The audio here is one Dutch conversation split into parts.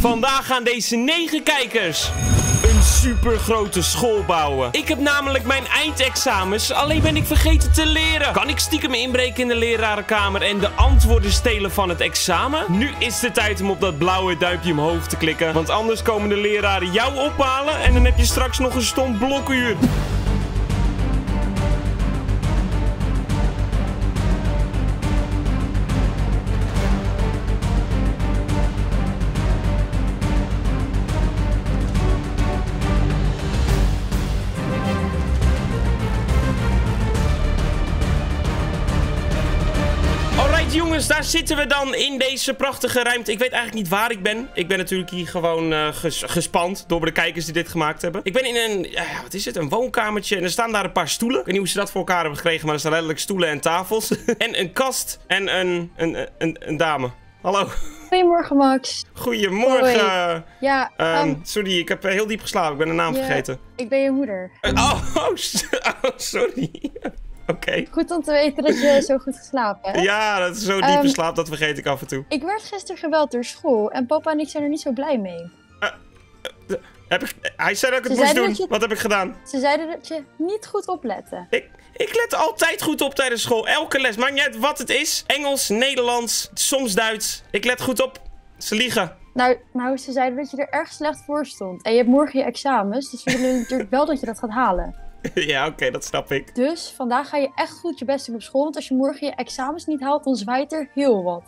Vandaag gaan deze negen kijkers een supergrote school bouwen. Ik heb namelijk mijn eindexamens, alleen ben ik vergeten te leren. Kan ik stiekem inbreken in de lerarenkamer en de antwoorden stelen van het examen? Nu is de tijd om op dat blauwe duimpje omhoog te klikken, want anders komen de leraren jou ophalen en dan heb je straks nog een stom blokuur. Zitten we dan in deze prachtige ruimte. Ik weet eigenlijk niet waar ik ben. Ik ben natuurlijk hier gewoon eh, ges- gespand door de kijkers die dit gemaakt hebben. Ik ben in een, wat is het, een woonkamertje en er staan daar een paar stoelen. Ik weet niet hoe ze dat voor elkaar hebben gekregen, maar er staan letterlijk stoelen en tafels. en een kast en een, een, een, een dame. Hallo, Goedemorgen, Max. goedemorgen. Ja, Ehm, ehm, sorry, ik heb eh, heel diep geslapen. Ik ben de naam vergeten. ik ben je moeder. Eh, Oh, oh, sorry. Oké. Goed om te weten dat je zo goed geslapen hebt. Ja, dat is zo diep Ehm, slaap, dat vergeet ik af en toe. Ik werd gisteren gebeld door school en papa en ik zijn er niet zo blij mee. Heb ik, hij zei dat ik het Ze moest doen. je- Wat heb ik gedaan? Ze zeiden dat je niet goed oplette. Ik, ik let altijd goed op tijdens school. Elke les. Maakt niet uit wat het is. Engels, Nederlands, soms Duits. Ik let goed op. Ze liegen. Nou, nou, ze zeiden dat je er erg slecht voor stond. En je hebt morgen je examens, dus we willen natuurlijk wel dat je dat gaat halen. ja, oké, dat snap ik. Dus vandaag ga je echt goed je best doen op school, want als je morgen je examens niet haalt, dan zwaait er heel wat.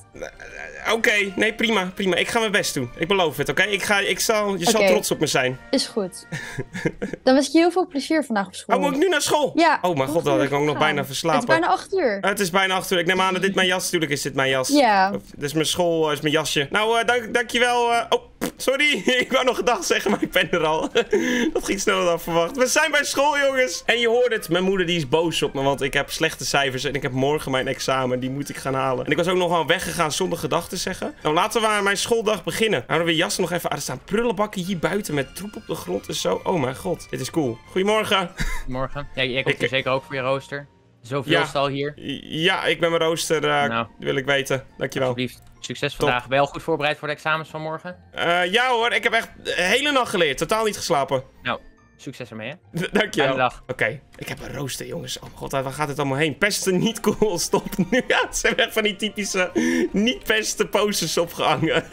Oké, nee, prima, prima. Ik ga mijn best doen. Ik beloof het, oké? Ik ga, ik zal, je zal trots op me zijn. Is goed. dan wens ik je heel veel plezier vandaag op school. Oh, moet ik nu naar school? Ja. Oh mijn god, dat had ik ook nog bijna verslapen. Het is bijna acht uur. Het is bijna acht uur. Ik neem aan dat dit mijn jas... Tuurlijk is dit mijn jas. Ja. Dit is mijn school, eh, is mijn jasje. Nou, eh, dank, dankjewel. eh oh, sorry. ik wou nog een dag zeggen, maar ik ben er al. dat ging sneller dan verwacht. We zijn bij school, jongens. En je hoort het. Mijn moeder die is boos op me, want ik heb slechte cijfers. En ik heb morgen mijn examen. Die moet ik gaan halen. En ik was ook nog wel weggegaan zonder gedachten zeggen. Nou, laten we aan mijn schooldag beginnen. Houden we jassen nog even aan. Er staan prullenbakken hier buiten met troep op de grond en zo. Oh mijn god. Dit is cool. Goedemorgen. Morgen. Ja, jij komt Ik- hier zeker ook voor je rooster. Zoveel Ja. stal hier. Ja, ik ben mijn rooster. eh, Nou. Wil ik weten. Dankjewel. Alsjeblieft. Succes vandaag. Al goed voorbereid voor de examens van morgen? Eh, ja hoor, ik heb echt de hele nacht geleerd. Totaal niet geslapen. Nou, succes ermee hè. Dankjewel. Fijne dag. Oké, ik heb een rooster, jongens. Oh mijn god, waar gaat het allemaal heen? Pesten niet cool, stop nu. Ja, het zijn echt van die typische niet-pesten posters opgehangen.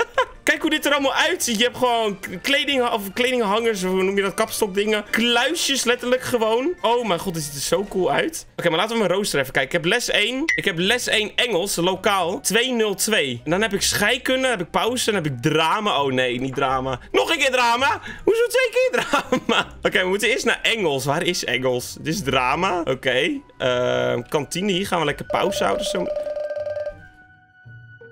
Kijk hoe dit er allemaal uitziet. Je hebt gewoon kleding, of kledinghangers, hoe noem je dat, kapstokdingen. Kluisjes letterlijk gewoon. Oh mijn god, dit ziet er zo cool uit. Oké, maar laten we mijn rooster even kijken. Ik heb les 1. Ik heb les 1 Engels, lokaal, 202. En dan heb ik scheikunde, heb ik pauze, dan heb ik drama. Oh nee, niet drama. Nog een keer drama? Hoezo twee keer drama? Oké, we moeten eerst naar Engels. Waar is Engels? Dit is drama. Oké. Eh, kantine, hier gaan we lekker pauze houden. Zo.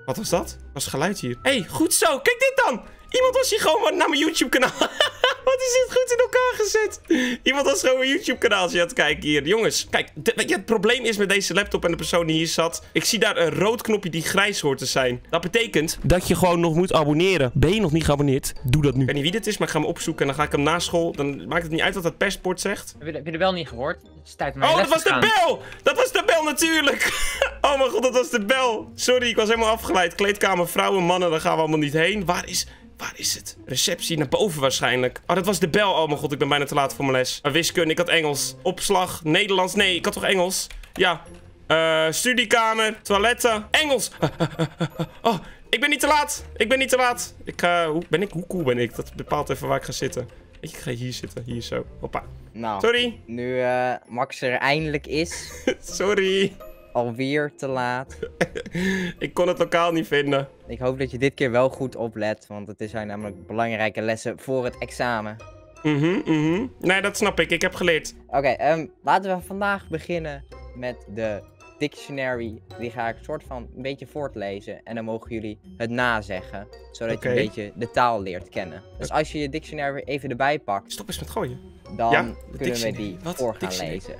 Wat was dat? Was geluid hier? hey, goed zo. Kijk dit dan. Iemand was hier gewoon naar mijn YouTube-kanaal. Wat is dit goed in elkaar gezet? Iemand was gewoon mijn YouTube-kanaaltje aan het kijken hier. Jongens, kijk. de- weet je, het probleem is met deze laptop en de persoon die hier zat. Ik zie daar een rood knopje die grijs hoort te zijn. Dat betekent dat je gewoon nog moet abonneren. Ben je nog niet geabonneerd? Doe dat nu. Ik weet niet wie dit is, maar ik ga hem opzoeken. En dan ga ik hem na school. Dan maakt het niet uit wat het persbord zegt. Heb je, de- heb je de bel niet gehoord? Het is tijd om naar je Oh, dat was de bel! Dat was de natuurlijk! Oh mijn god, dat was de bel. Sorry, ik was helemaal afgeleid. Kleedkamer, vrouwen, mannen, daar gaan we allemaal niet heen. Waar is... Waar is het? Receptie naar boven waarschijnlijk. Oh, dat was de bel. Oh mijn god, ik ben bijna te laat voor mijn les. Uh, wiskunde, ik had Engels. Opslag, Nederlands. Nee, ik had toch Engels? Ja. Eh, studiekamer, toiletten, Engels. oh, ik ben niet te laat. Ik ben niet te laat. Ik ga... hoe, ben ik, hoe cool ben ik? Dat bepaalt even waar ik ga zitten. Ik ga hier zitten. Hier zo. Hoppa. Nou, Sorry. nu eh, Max er eindelijk is, Sorry. alweer te laat. Ik kon het lokaal niet vinden. Ik hoop dat je dit keer wel goed oplet, want het zijn namelijk belangrijke lessen voor het examen. Mhm, mhm. Nee, dat snap ik. Ik heb geleerd. Oké, ehm, laten we vandaag beginnen met de dictionary. Die ga ik soort van een beetje voortlezen en dan mogen jullie het nazeggen, zodat je een beetje de taal leert kennen. Dus als je je dictionary even erbij pakt, Stop eens met gooien. dan Ja, kunnen we die Wat? voor gaan Dictionary? lezen.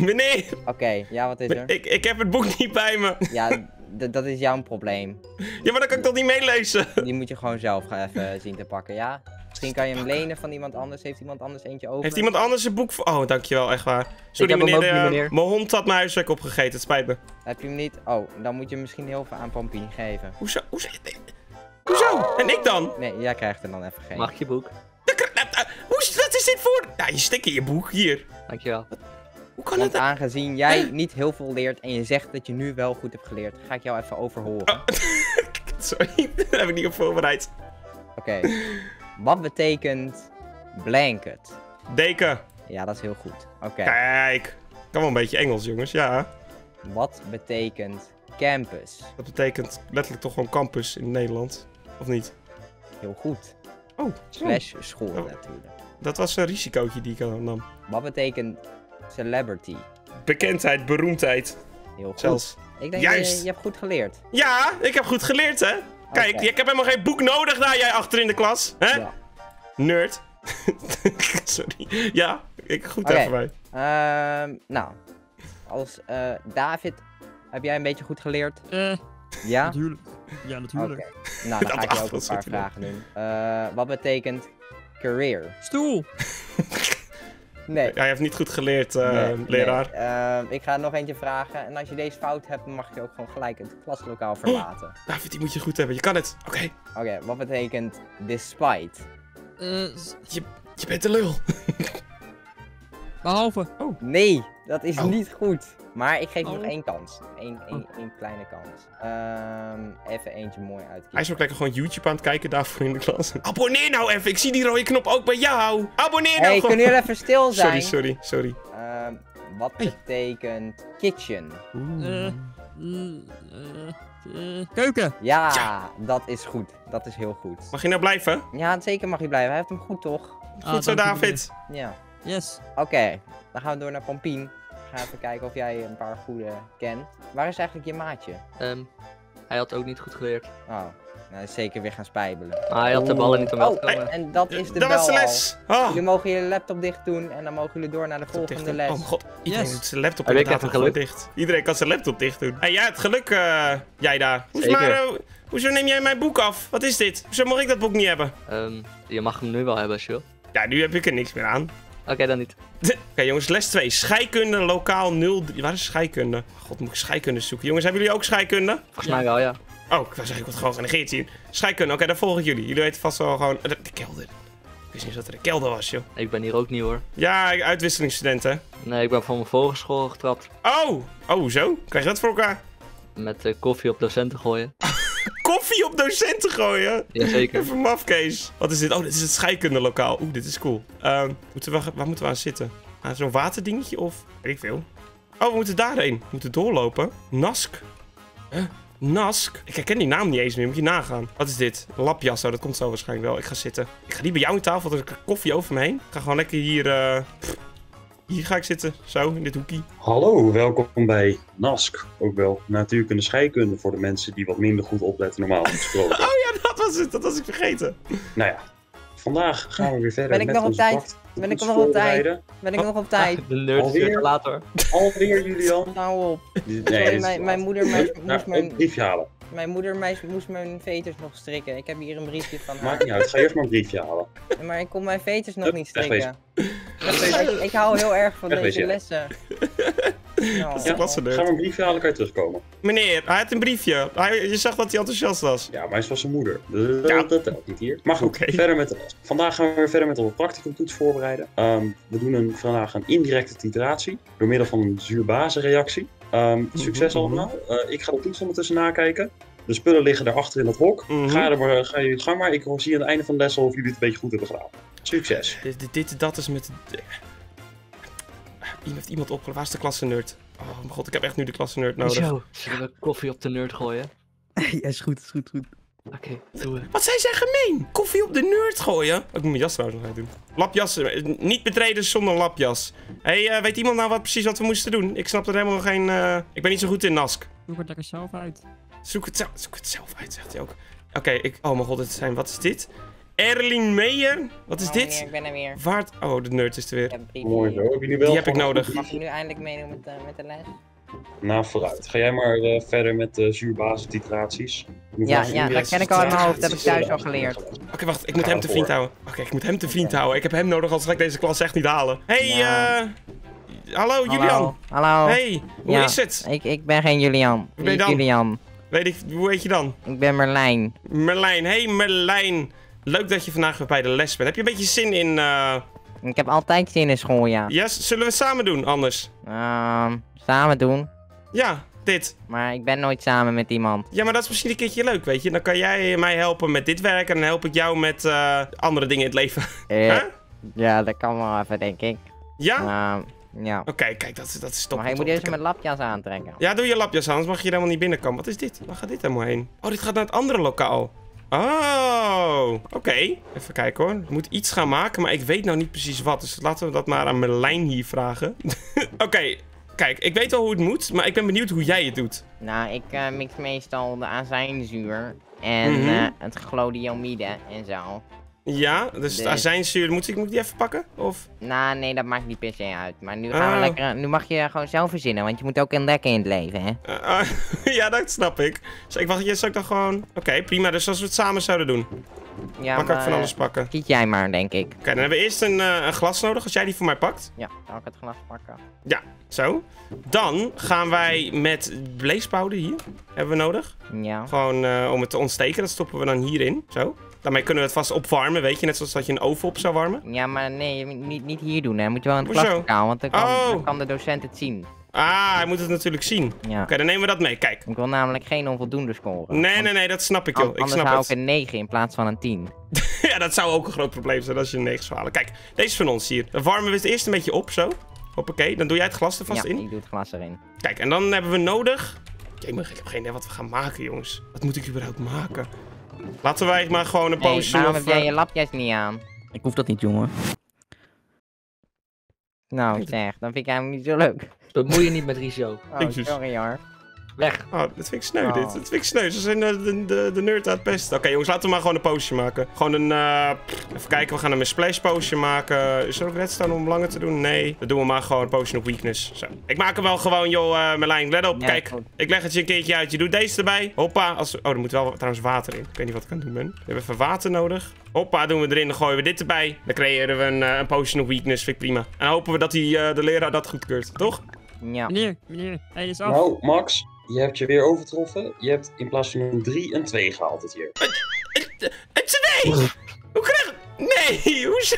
Meneer, Oké, ja, wat is er? ik, ik heb het boek niet bij me. Ja, dat is jouw probleem. Ja, maar dan kan ik toch niet meelezen? Die moet je gewoon zelf gaan even zien te pakken, ja? Misschien kan je hem lenen van iemand anders. Heeft iemand anders eentje over? Heeft iemand anders een boek voor... Oh, dankjewel, echt waar. Sorry heb hem meneer, ook niet, eh, meneer. mijn hond had mijn huiswerk opgegeten, het spijt me. Heb je hem niet? Oh, dan moet je hem misschien heel veel aan Pampien geven. Hoezo? Hoezo? En ik dan? Nee, jij krijgt er dan even geen. Mag ik je boek? Hoe is, wat is dit voor... Ja, je stik in je boek. Hier. Dankjewel. Hoe kan Want aangezien jij niet heel veel leert en je zegt dat je nu wel goed hebt geleerd, ga ik jou even overhoren. Oh. Sorry, daar heb ik niet op voorbereid. Oké. Wat betekent blanket? Deken. Ja, dat is heel goed. Oké. Kijk. Kan wel een beetje Engels, jongens. Ja. Wat betekent campus? Dat betekent letterlijk toch gewoon campus in Nederland. Of niet? Heel goed. Oh, Slash school Oh. natuurlijk. dat was een risicootje die ik nam. Wat betekent celebrity? Bekendheid, beroemdheid. Heel goed. Zelfs. Ik denk Juist. dat je, je hebt goed geleerd. Ja, ik heb goed geleerd, hè? Kijk, ik heb helemaal geen boek nodig daar jij achter in de klas. Hè? Ja. Nerd. Sorry. Ja, ik goed even bij. Ehm, nou, als eh, David, heb jij een beetje goed geleerd? Eh, Ja? natuurlijk. Ja, natuurlijk. Nou, dan ga ik je ook wat een paar vragen doen. Eh, wat betekent career? Stoel. Nee. Hij heeft niet goed geleerd, eh, Nee, leraar. nee. Ehm, ik ga nog eentje vragen. En als je deze fout hebt, dan mag je ook gewoon gelijk het klaslokaal verlaten. David, die moet je goed hebben. Je kan het. Oké, Oké, wat betekent despite? Eh, s- je bent de lul. behalve. Nee, dat is Oh. niet goed. Maar ik geef nog Oh. één kans. Eén, één, één kleine kans. Ehm, even eentje mooi Hij uitkiezen. is ook lekker gewoon YouTube aan het kijken daarvoor in de klas. Abonneer nou even. Ik zie die rode knop ook bij jou. Abonneer nou Hey, gewoon. kunnen jullie even stil Sorry, zijn? sorry, sorry. Ehm, wat Hey. betekent kitchen? Eh, eh, eh, keuken. Ja, Ja. dat is goed. Dat is heel goed. Mag je nou blijven? Ja, zeker mag je blijven. Hij heeft hem goed, toch? Goed Ah, zo, u, David. Ja. Yes. Oké, dan gaan we door naar Pampien. Ga even kijken of jij een paar goede kent. Waar is eigenlijk je maatje? Ehm, hij had ook niet goed geleerd. Oh, nou hij is zeker weer gaan spijbelen. Maar hij had de ballen niet om wel te Oh, komen. en dat is de Dat bel was de al. les. Oh. Jullie mogen je laptop dicht doen en dan mogen jullie door naar de Laptop volgende les. Oh mijn god, iedereen Yes. doet zijn laptop ik inderdaad geluk? dicht. Iedereen kan zijn laptop dicht doen. Hey, jij hebt geluk, eh, jij daar. Hoezo, Zeker. maar, hoezo neem jij mijn boek af? Wat is dit? Hoezo mag ik dat boek niet hebben? Ehm, je mag hem nu wel hebben als je wil. Ja, nu heb ik er niks meer aan. Oké, dan niet. Oké jongens, les 2. Scheikunde lokaal 03. Waar is scheikunde? God, moet ik scheikunde zoeken. Jongens, hebben jullie ook scheikunde? Volgens mij wel, ja. Oh, ik ik word gewoon genegeerd hier. Scheikunde, oké, dan volg ik jullie. Jullie weten vast wel gewoon... De, de kelder. Ik wist niet dat er een kelder was, joh. Ik ben hier ook nieuw hoor. Ja, uitwisselingsstudent, hè? Nee, ik ben van mijn vorige school getrapt. Oh! Oh, zo? Krijg je dat voor elkaar? Met koffie op docenten gooien. Koffie op docenten gooien? Jazeker. Even mafkees. Wat is dit? Oh, dit is het scheikundelokaal. Oeh, dit is cool. Ehm, moeten we, waar moeten we aan zitten? Aan zo'n waterdingetje of... Weet ik veel. Oh, we moeten daarheen. We moeten doorlopen. Nask. Huh? Nask? Ik herken die naam niet eens meer. Moet je nagaan. Wat is dit? Lapjas. Oh, dat komt zo waarschijnlijk wel. Ik ga zitten. Ik ga niet bij jou in tafel, er is koffie over me heen. Ik ga gewoon lekker hier... pff, hier ga ik zitten. Zo, in dit hoekje. Hallo, welkom bij NASK. Ook wel natuurkunde scheikunde voor de mensen die wat minder goed opletten normaal gesproken. Oh ja, dat was het. Dat was ik vergeten. nou ja, vandaag gaan we weer verder Ben ik met nog op onze tijd? Ben ik nog op tijd? Ben ik nog op tijd? De nerd is Alweer? hoor. Alweer, Julian? Nou op. Nee, Sorry, mijn, mijn moeder mij- Hup, moest nou, mijn, een briefje halen. Mijn moeder mij- moest mijn veters nog strikken. Ik heb hier een briefje van haar. Maakt niet uit, ga eerst maar een briefje halen. Maar ik kon mijn veters nog Hup, niet strikken. Ik, ik hou heel erg van deze ja. lessen. Nou, Dat was een Ga maar een briefje halen, kan je terugkomen. Meneer, hij had een briefje. Hij, je zag dat hij enthousiast was. Ja, maar het was zijn moeder. Dat, Ja. dat telt niet hier. Maar goed, Oké. verder met de les. Vandaag gaan we weer verder met onze practicumtoets voorbereiden. Ehm, we doen een, vandaag een indirecte titratie door middel van een zuurbasenreactie. Ehm succes Mhm, allemaal. Eh, ik ga de toets ondertussen nakijken. De spullen liggen daarachter in dat hok. Mhm. Ga, er maar, ga je gang maar. Ik zie aan het einde van de les al of jullie het een beetje goed hebben gedaan. Succes. Dit, dit, dit dat is met... Iemand heeft iemand opgelost. Waar is de klassenerd? Oh mijn god, ik heb echt nu de klassenerd nodig. Zo, zullen we koffie op de nerd gooien? ja, is goed, is goed, goed. Oké, doen we. Wat zijn zij gemeen? Koffie op de nerd gooien? Oh, ik moet mijn jas trouwens nog uit doen. Lapjas, eh, niet betreden zonder lapjas. Hé, hey, eh, weet iemand nou wat, precies wat we moesten doen? Ik snap er helemaal geen... eh, Ik ben niet zo goed in Nask. Zoek het lekker zelf uit. Zoek het, zelf, zoek het zelf uit, zegt hij ook. Oké, ik... Oh mijn god, dit zijn... Wat is dit? Erling Meijer? Wat is Oh, dit? ik ben er weer. Waard... Oh, de nerd is er weer. Mooi zo. Heb je nu wel Die heb ik nodig. Mag je nu eindelijk meedoen met, de met de les? Nou, vooruit. Ga jij maar eh, verder met de zuurbasentitraties. Ja, ja, dat ken ik al in mijn hoofd. Dat heb ik thuis al geleerd. Oké, wacht. Ik moet hem te vriend houden. Oké, ik moet hem te vriend houden. Ik heb hem nodig, anders ga ik deze klas echt niet halen. Hey, Ja. eh... Hallo, Julian. Hallo. Hallo. Hey, hoe Ja. is het? Ik, ik ben geen Julian. Wie ben je dan? Julian. Weet ik, hoe heet je dan? Ik ben Merlijn. Merlijn. Hey Merlijn. Leuk dat je vandaag weer bij de les bent. Heb je een beetje zin in... eh, Ik heb altijd zin in school, ja. Ja, z- zullen we het samen doen anders? Ehm, samen doen. Ja, dit. Maar ik ben nooit samen met iemand. Ja, maar dat is misschien een keertje leuk, weet je. Dan kan jij mij helpen met dit werk en dan help ik jou met eh, andere dingen in het leven. Eh, Huh? Ja, dat kan wel even, denk ik. Ja? Ja. Oké, kijk, dat, is- dat is top. maar top. moet eerst mijn lapjas aantrekken. Ja, doe je lapjas aan, anders mag je helemaal niet binnenkomen. Wat is dit? Waar gaat dit helemaal heen? Oh, dit gaat naar het andere lokaal. Oh, oké. Even kijken hoor. Ik moet iets gaan maken, maar ik weet nou niet precies wat. Dus laten we dat maar aan Merlijn hier vragen. oké, kijk, ik weet al hoe het moet, maar ik ben benieuwd hoe jij het doet. Nou, ik eh, mix meestal de azijnzuur en Mhm. eh, het chlordiamide en zo. Ja, dus Nee. azijnzuur, moet ik, moet ik die even pakken? Of? Nou, nee, dat maakt niet per se uit. Maar nu gaan we Oh. lekker. Nu mag je gewoon zelf verzinnen, want je moet ook ontdekken in het leven, hè? Eh, ah, ja, dat snap ik. Dus ik wacht, je zou ik dan gewoon... Oké, prima. Dus als we het samen zouden doen, Ja, dan kan ik van alles pakken. Oké, Kiet jij maar, denk ik. dan hebben we eerst een, eh, een glas nodig, als jij die voor mij pakt. Ja, zal ik het glas pakken? Zo. Dan gaan wij met blazepouden hier, hebben we nodig. Ja. Gewoon eh, om het te ontsteken, dat stoppen we dan hierin. Zo. Daarmee kunnen we het vast opwarmen, weet je. Net zoals dat je een oven op zou warmen. Ja, maar nee, niet, niet hier doen, hè? Moet je wel in het klaslokaal, want dan kan, Oh. dan kan de docent het zien. Ah, hij moet het natuurlijk zien. Oké, Ja. dan nemen we dat mee. Kijk. Ik wil namelijk geen onvoldoende scoren. Nee, want nee, nee, dat snap ik, an- joh. Ik Anders snap hou het. ik een 9 in plaats van een 10. Ja, dat zou ook een groot probleem zijn als je een 9 zou halen. Kijk, deze is van ons hier. Dan warmen we het eerst een beetje op, zo. Hoppakee, dan doe jij het glas er vast ja, in. ik doe het glas erin. Kijk, en dan hebben we nodig... Jemig, ik heb geen idee wat we gaan maken, jongens. Wat moet ik überhaupt maken? Laten wij maar gewoon een Hey, potion waarom of... heb jij eh, je lapjes niet aan? Ik hoef dat niet, jongen. Nou zeg, dan vind ik hem niet zo leuk. Bemoei je niet met Rizzo. Oh, sorry hoor. Weg. Oh, dat vind ik sneu, Oh. dit. Dat vind ik sneu. Ze zijn de, de, de, de nerd aan het pesten. Oké, jongens, laten we maar gewoon een potion maken. Gewoon een... eh, pff, even kijken, we gaan een splash potion maken. Is er ook redstone om langer te doen? Nee. Dan doen we maar gewoon een potion of weakness. Zo. Ik maak hem wel gewoon, joh, eh Merlijn. Let op, Ja, kijk. goed. Ik leg het je een keertje uit. Je doet deze erbij. Hoppa. Als... Oh, er moet wel trouwens water in. Ik weet niet wat ik aan het doen ben. We hebben even water nodig. Hoppa, doen we erin. Dan gooien we dit erbij. Dan creëren we een, eh, een potion of weakness. Vind ik prima. En dan hopen we dat die, eh, de leraar dat goedkeurt. Toch? Ja. Meneer, meneer, hij is af. Nou, Max, je hebt je weer overtroffen. Je hebt in plaats van een 3 een 2 gehaald dit hier. Een twee! Hoe krijg Nee, hoezo?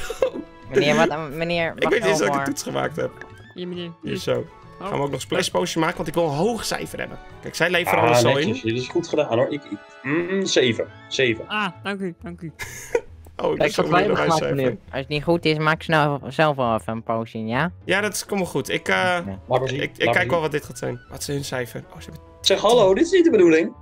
Meneer, wat, meneer, Ik weet niet eens dat ik een toets gemaakt heb. Hier, meneer. Hier zo. Oh. Gaan we ook nog splash potion maken, want ik wil een hoog cijfer hebben. Kijk, zij leveren Ah, alles al netjes. in. Dit is goed gedaan hoor. Ik, ik, mm, 7. 7. Ah, dank u, dank u. Oh, ik Kijk, zo wij hebben beneden gemaakt. Als het niet goed is, maak snel zelf wel even een potion, ja? Ja, dat is, kom wel goed. Ik, eh, Ja. Ik, ik kijk wel wat dit gaat zijn. Wat is hun cijfer? Oh, ze hebben... Zeg hallo, dit is niet de bedoeling.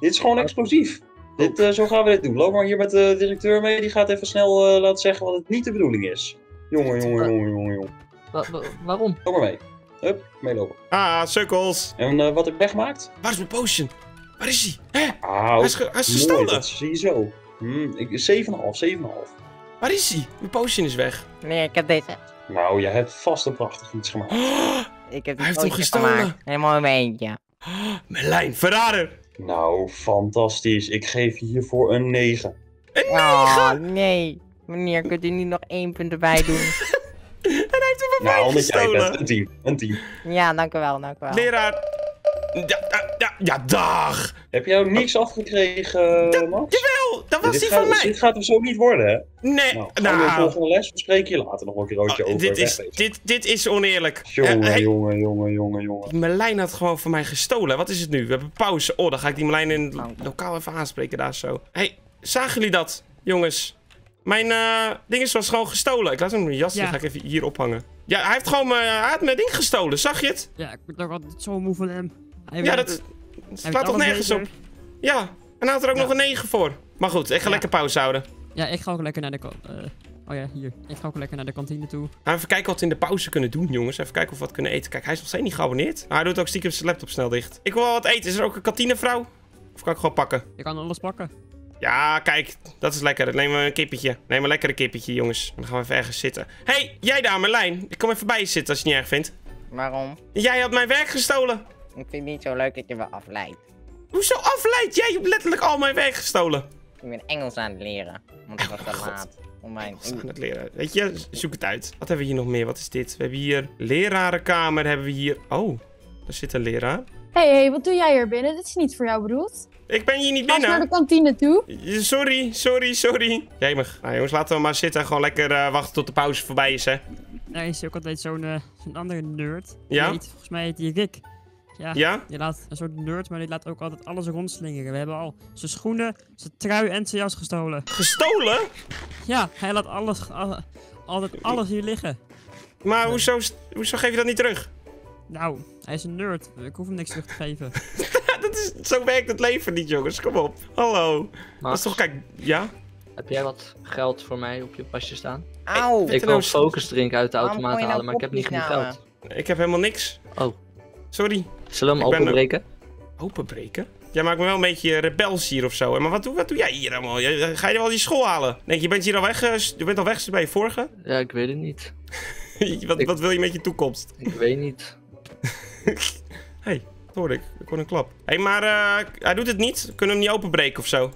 Dit is gewoon explosief. Dit, eh, zo gaan we dit doen. Loop maar hier met de directeur mee. Die gaat even snel eh, laten zeggen wat het niet de bedoeling is. Jongen, jongen, jongen, jongen, jongen. Wa- wa- waarom? Loop maar mee. Hup, meelopen. Ah, sukkels. En eh, wat heb ik weggemaakt? Waar is mijn potion? Waar is hij? Hè? Hij is, ge- hij is mooi, gestolen. dat zie je zo. Hmm, ik- 7,5, 7,5. Waar is hij? Mijn potion is weg. Meneer, ik heb deze. Nou, je hebt vast een prachtig iets gemaakt. Oh, Ik heb Hij heeft een hem gestolen. gemaakt. Helemaal in mijn eentje. Merlijn, verrader. Nou, fantastisch. Ik geef je hiervoor een 9. Oh, nee. Meneer, kunt u niet nog één punt erbij doen? En hij heeft hem van mij Nou, omdat jij gestolen. bent. Een 10. Een 10. ja, dank u wel, dank u wel. Leraar. Ja, ja, dag. Heb jij ook niks afgekregen, Dat- Max? Jawel, dat was die gaat, van mij. dit gaat er zo niet worden, hè? Nee, Nou, gaan we de nou. volgende les bespreken je later nog een keertje Oh, over. dit, is, dit, dit is oneerlijk. Jongen, Eh, hey, jongen, jongen, jongen, jongen. Merlijn had gewoon van mij gestolen. Wat is het nu? We hebben pauze. Oh, dan ga ik die Merlijn in het Oh. lokaal even aanspreken daar zo. hey, zagen jullie dat, jongens? Mijn eh ding was gewoon gestolen. Ik laat hem mijn jas, die Ja. ga ik even hier ophangen. Ja, hij heeft gewoon mijn, hij had mijn ding gestolen. Zag je het? Ja, ik ben ook altijd zo moe van hem. Hij Ja, dat slaat weet toch nergens op? Ja, en hij had er ook Ja. nog een 9 voor. Maar goed, ik ga Ja. lekker pauze houden. Ja, ik ga ook lekker naar de... eh, oh ja, hier. Ik ga ook lekker naar de kantine toe. Gaan we even kijken wat we in de pauze kunnen doen, jongens. Even kijken of we wat kunnen eten. Kijk, hij is nog steeds niet geabonneerd. Maar hij doet ook stiekem zijn laptop snel dicht. Ik wil wel wat eten. Is er ook een kantinevrouw? Of kan ik gewoon pakken? Je kan alles pakken. Ja, kijk, dat is lekker. Dan nemen we een kippetje. Neem een lekkere kippetje, jongens. Dan gaan we even ergens zitten. hey, jij daar, Merlijn. Ik kom even bij je zitten als je het niet erg vindt. Waarom? Jij had mijn werk gestolen. Ik vind het niet zo leuk dat je me afleidt. Hoezo afleid? Jij hebt letterlijk al mijn werk gestolen. Ik ben Engels aan het leren. Want ik was te Oh, laat. Om mijn... Engels aan het leren. Weet je, zoek het uit. Wat hebben we hier nog meer? Wat is dit? We hebben hier lerarenkamer. Hebben we hier... Oh, daar zit een leraar. Hé, hey, hey, wat doe jij hier binnen? Dit is niet voor jou bedoeld. Ik ben hier niet Ga eens naar binnen. de kantine toe. Sorry, sorry, sorry. Jemig. Nou jongens, laten we maar zitten en gewoon lekker eh, wachten tot de pauze voorbij is, hè. Nee, is ook altijd zo'n eh, zo'n andere nerd. Ja? Heet- volgens mij heet die Rick. Ja, Ja? die laat een soort nerd, maar die laat ook altijd alles rondslingeren. We hebben al zijn schoenen, zijn trui en zijn jas gestolen. Gestolen? Ja, hij laat alles, alle- altijd alles hier liggen. Maar hoezo, hoezo geef je dat niet terug? Nou, hij is een nerd. Ik hoef hem niks terug te geven. dat is, zo werkt het leven niet, jongens. Kom op. Hallo. Dat is toch, kijk, ja? heb jij wat geld voor mij op je pasje staan? Auw! Hey, Ik wil trouwens- focus drink uit de automaat je nou halen, maar ik heb niet genoeg geld. Ik heb helemaal niks. Oh. Sorry. Zullen we hem Ik ben openbreken? Openbreken? Jij maakt me wel een beetje rebels hier of zo. Maar wat doe, wat doe jij hier allemaal? Je- Ga je wel die school halen? Denk je, bent hier al weg, eh, je bent al weg bij je vorige? Ja, ik weet het niet. wat, Ik- wat wil je met je toekomst? Ik weet niet. hey, dat hoorde ik. Ik hoorde een klap. Hé, hey, maar eh, hij doet het niet. Kunnen we hem niet openbreken of zo?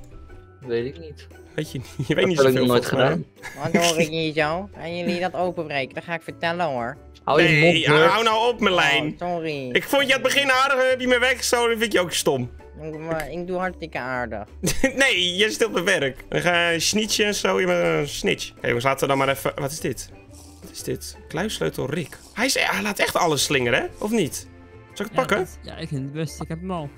Weet ik niet. Weet je niet. Je weet Dat niet heb ik zoveel nog nooit volgens mij, gedaan. Wat hoor ik niet zo? Gaan jullie dat openbreken? Dat ga ik vertellen hoor. Hou je Nee, mond, nerd. hou nou op, Merlijn. Oh, sorry. Ik vond je aan het begin aardig en heb je me weggestolen. Dat vind ik ook stom. Ik, maar ik doe hartstikke aardig. nee, je stilt mijn werk. Dan ga je snitchen en zo. Je bent een snitch. Hé, jongens, laten we dan maar even... Wat is dit? Wat is dit? Kluissleutel Rick. Hij, is... hij laat echt alles slingeren, hè? Of niet? Zal ik het Ja, pakken? dat- Ja, ik vind het best. Ik heb hem al.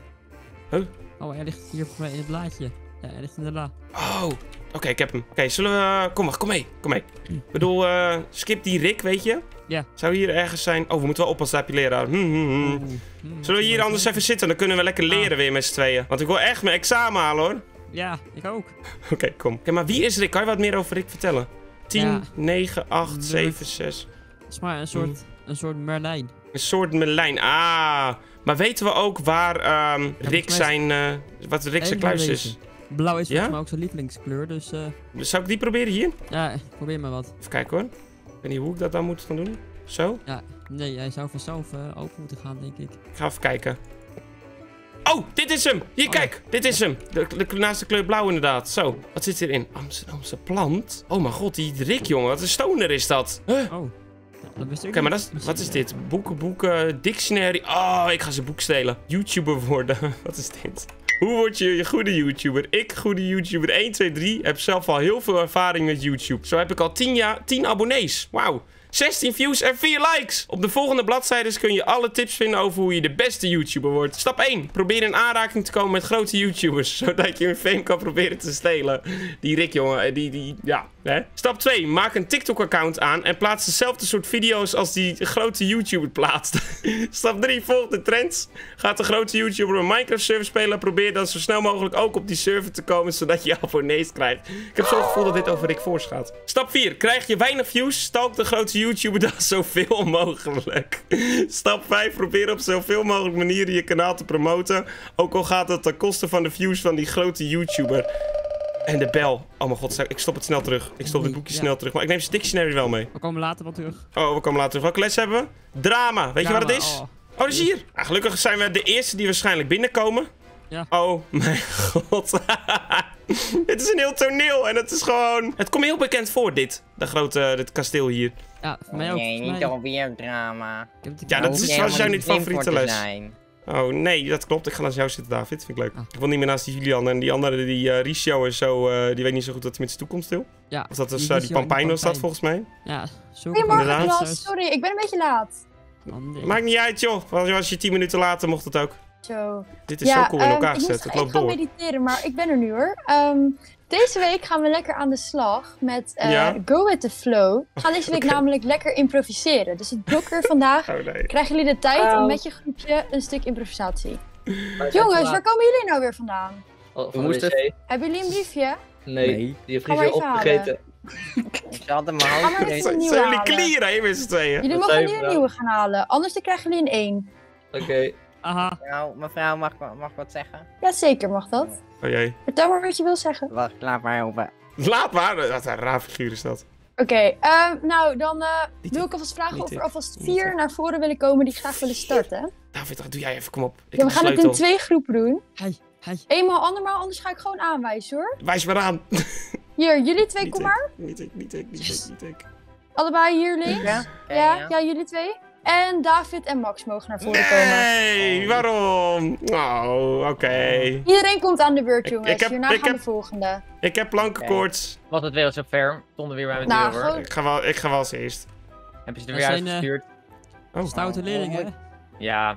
Huh? Oh, hij ligt hier voor mij in het blaadje. Ja, hij ligt in de la. Oh, oké, ik heb hem. Oké, zullen we... Kom maar, kom mee. Kom mee. Ik bedoel, eh, skip die Rick, weet je? Ja. Zou hier ergens zijn... Oh, we moeten wel oppassen, heb je leraar. Hm, hm, hm. Hmm, Zullen we hier anders even zitten? Dan kunnen we lekker leren weer met z'n tweeën. Want ik wil echt mijn examen halen, hoor. Ja, ik ook. Oké, kom. Oké, maar wie is Rick? Kan je wat meer over Rick vertellen? 10, Ja. 9, 8, Leuk. 7, 6. Het is maar een soort, Hmm. een soort Merlijn. Een soort Merlijn. Ah. Maar weten we ook waar ehm, Rick zijn... eh, wat Rick zijn kluis is? Blauw is volgens mij ook zijn lievelingskleur, dus eh, Zou ik die proberen hier? ja, probeer maar wat. Even kijken hoor. Ik weet niet hoe ik dat dan moet gaan doen. Zo. Ja, nee, hij zou vanzelf eh, open moeten gaan, denk ik. Ik ga even kijken. Oh, dit is hem! Hier, Oh, kijk! Dit is hem! De, de, naast de kleur blauw inderdaad. Zo, wat zit hierin? Amsterdamse plant? Oh mijn god, die Rick, jongen. Wat een stoner is dat. Huh? Oké, Oh, dat wist ik maar niet. dat is, wat is dit? Boeken, boeken, dictionary. Oh, ik ga zijn boek stelen. YouTuber worden. wat is dit? Hoe word je je goede YouTuber? Ik, goede YouTuber 1, 2, 3, heb zelf al heel veel ervaring met YouTube. Zo heb ik al 10 jaar 10 abonnees. Wauw. 16 views en 4 likes. Op de volgende bladzijdes kun je alle tips vinden over hoe je de beste YouTuber wordt. Stap 1. Probeer in aanraking te komen met grote YouTubers. Zodat je hun fame kan proberen te stelen. Die Rick, jongen. eh, Die, die, ja. Stap 2. Maak een TikTok-account aan en plaats dezelfde soort video's als die grote YouTuber plaatst. Stap 3. Volg de trends. Gaat de grote YouTuber een Minecraft-server spelen. Probeer dan zo snel mogelijk ook op die server te komen, zodat je abonnees krijgt. Ik heb zo'n gevoel dat dit over Rick Voors gaat. Stap 4. Krijg je weinig views? Stalk de grote YouTuber dan zoveel mogelijk. Stap 5. Probeer op zoveel mogelijk manieren je kanaal te promoten. Ook al gaat het ten koste van de views van die grote YouTuber. En de bel. Oh mijn god, ik stop het snel terug. Ik stop dit Oei, boekje ja. snel terug. Maar ik neem zijn dictionary wel mee. We komen later wel terug. Oh, we komen later terug. Welke les hebben we? Drama. Weet je wat het is? oh. Oh, dat is hier. Ah, gelukkig zijn we de eerste die waarschijnlijk binnenkomen. Ja. Oh mijn god. het is een heel toneel en het is gewoon... Het komt heel bekend voor, dit. De grote, dit kasteel hier. Ja, voor mij ook. nee, niet alweer drama. Ik heb het Ja, dat is jouw niet favoriete les. zijn. Oh nee, dat klopt. Ik ga naast jou zitten, David. Vind ik leuk. Ah. Ik wil niet meer naast die Julian en die andere, die eh Ricio en zo. eh, die weet niet zo goed dat hij met zijn toekomst wil. Ja, Of dat is die die Pampijn staat volgens mij. Ja, zo. Goedemorgen sorry, ik ben een beetje laat. Oh. Maakt niet uit, joh. Als als je 10 minuten later mocht het ook. Zo. Dit is zo cool in ehm, elkaar ik moest gezet. Het even loopt gaan door. mediteren, maar ik ben er nu hoor. Ehm, deze week gaan we lekker aan de slag met eh, Ja? Go With The Flow. We gaan deze week namelijk lekker improviseren. Dus het blok weer vandaag Oh nee. krijgen jullie de tijd om Au. met je groepje een stuk improvisatie. Jongens, waar komen jullie nou weer vandaan? Oh, We van moesten-? Hebben jullie een briefje? Nee, Nee. die heeft Ga maar Riesje even opgegeten. Ik erin. een nieuwe Zijn jullie halen. klieren, hè, met z'n tweeën? Jullie mogen nu een nieuwe gaan halen, anders dan krijgen jullie een 1. Oké. Aha. Nou, mevrouw, mag, ik- mag ik wat zeggen? Ja, zeker mag dat. Oh jee. Vertel maar wat je wil zeggen. Wacht, laat maar open. Laat maar. Wat een raar figuur is dat. Oké, ehm, nou dan eh, wil ik. alvast vragen Niet of er alvast vier naar voren willen komen die graag willen starten. David, dat doe jij even. Kom op. Ik Ja, we gaan het in twee groepen doen. Hey, hey. Eenmaal, andermaal, anders ga ik gewoon aanwijzen hoor. Wijs maar aan. Hier, jullie twee, Niet kom ik, maar. Niet ik, niet ik, niet ik, niet ik. Allebei hier links. Ja? Ja, ja, jullie twee. En David en Max mogen naar voren komen. Nee, waarom? Oh, oké. Iedereen komt aan de beurt, Ik- jongens. ik heb- Hierna ik gaan heb- de volgende. Ik heb plankenkoorts. Was het weer zo ver? Stonden weer bij mijn Nou, deur hoor. Ik ga wel, ik ga wel als eerst. Hebben ze er weer zijn, eh, uitgestuurd? Oh. Stoute leerlingen, hè? Ja.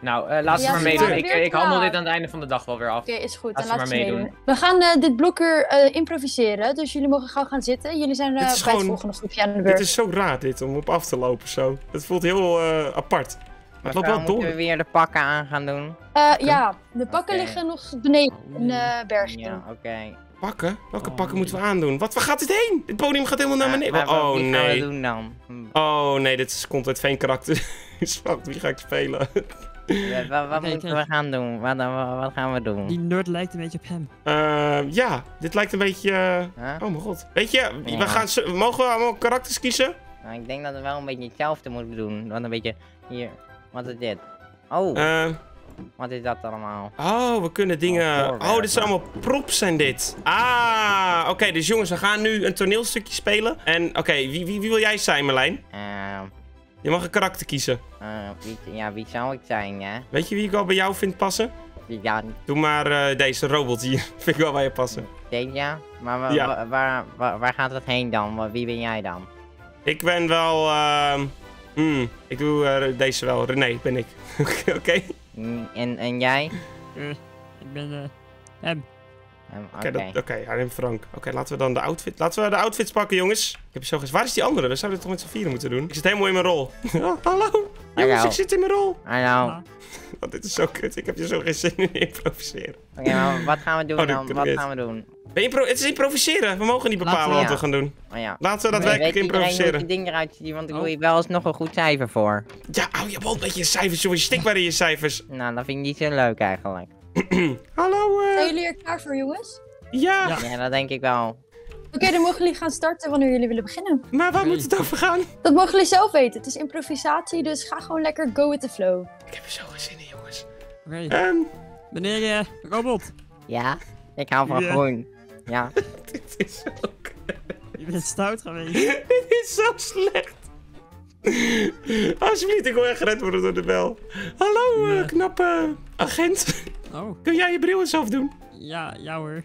Nou, eh laat ze Ja, maar meedoen. Ik, ik handel dit aan het einde van de dag wel weer af. Oké, is goed. Laat Dan ze laten maar we meedoen. meedoen. We gaan eh, dit blokker eh, improviseren. Dus jullie mogen gauw gaan zitten. Jullie zijn eh, bij is het gewoon- volgende groepje aan de Dit beurt. is zo raar dit, om op af te lopen zo. Het voelt heel eh, apart. Maar het loopt wel moeten door. we weer de pakken aan gaan doen? Eh, ja, de pakken liggen nog beneden in nee. de berging. Ja, oké. Pakken? Welke Oh, pakken nee. moeten we aandoen? Wat, waar gaat dit heen? Het podium gaat helemaal naar beneden. maar wat- oh wie gaan we nee. doen dan? Oh nee, dit is, komt uit Veen karakter. Wie ga ik spelen? Wat, wat, moeten kijk. we gaan doen? Wat, wat, wat gaan we doen? Die nerd lijkt een beetje op hem. Eh, ja, dit lijkt een beetje... eh, Huh? Oh mijn god. Weet je, we Ja. gaan, mogen we allemaal karakters kiezen? Nou, ik denk dat we wel een beetje hetzelfde moeten doen. Want een beetje... Hier, wat is dit? Oh, Eh, wat is dat allemaal? oh, we kunnen dingen... voorwerpen. Oh, dit zijn allemaal props zijn dit. Ah, oké, dus jongens, we gaan nu een toneelstukje spelen. En oké, wie, wie, wie wil jij zijn, Marlijn? Je mag een karakter kiezen. eh, wie, ja, wie zou ik zijn, hè? Weet je wie ik wel bij jou vind passen? Ja, Doe maar eh, deze robot hier. vind ik wel bij je passen. deze? Maar Ja. wa- waar, waar, waar gaat het heen dan? Wie ben jij dan? Ik ben wel... ehm hmm, ik doe eh, deze wel. René ben ik. Oké? Mm, En, en jij? Ik ben eh, hem. Ehm, Oké, neemt Frank. Oké, laten we dan de outfit. Laten we de outfits pakken, jongens. Ik heb zo gezegd. Waar is die andere? We zouden het toch met z'n vieren moeten doen. Ik zit helemaal in mijn rol. Oh, hallo. Jongens, ik zit in mijn rol. Hallo. Ah, Oh, dit is zo kut. Ik heb hier zo geen zin in improviseren. Oké, maar wat gaan we doen Oh, dan? Wat gaan we doen? We impro het is improviseren. We mogen niet bepalen wat we- we gaan doen. Oh ja. Laten we daadwerkelijk improviseren. het ding eruit ziet, want ik wil Oh. je wel alsnog een goed cijfer voor. Ja, hou je bol met je cijfers, jongens. Stik maar in je cijfers. Nou, dat vind ik niet zo leuk eigenlijk. Hallo, eh. Zijn jullie er klaar voor, jongens? Ja, Ja. Ja, dat denk ik wel. Oké, dan mogen jullie gaan starten wanneer jullie willen beginnen. maar waar moet het over gaan? Dat mogen jullie zelf weten. Het is improvisatie, dus ga gewoon lekker go with the flow. Ik heb er zo geen zin in, jongens. Oké, Ehm, meneer eh, Robot, Ja? Ik hou van groen. Ja. dit is zo je bent stout geweest. Dit is zo slecht. Alsjeblieft, ik wil echt gered worden door de bel. Hallo, eh, knappe agent. Oh, Kun jij je bril eens afdoen? ja, ja hoor.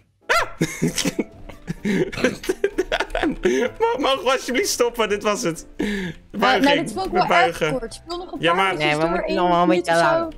Mag, mag we alsjeblieft stoppen? Dit was het. Uh, Buiging. nou, dit vond ik wel buigen. erg kort. Nog een Ja, paar maar- Nee, we moeten nog wel een minuut beetje lang.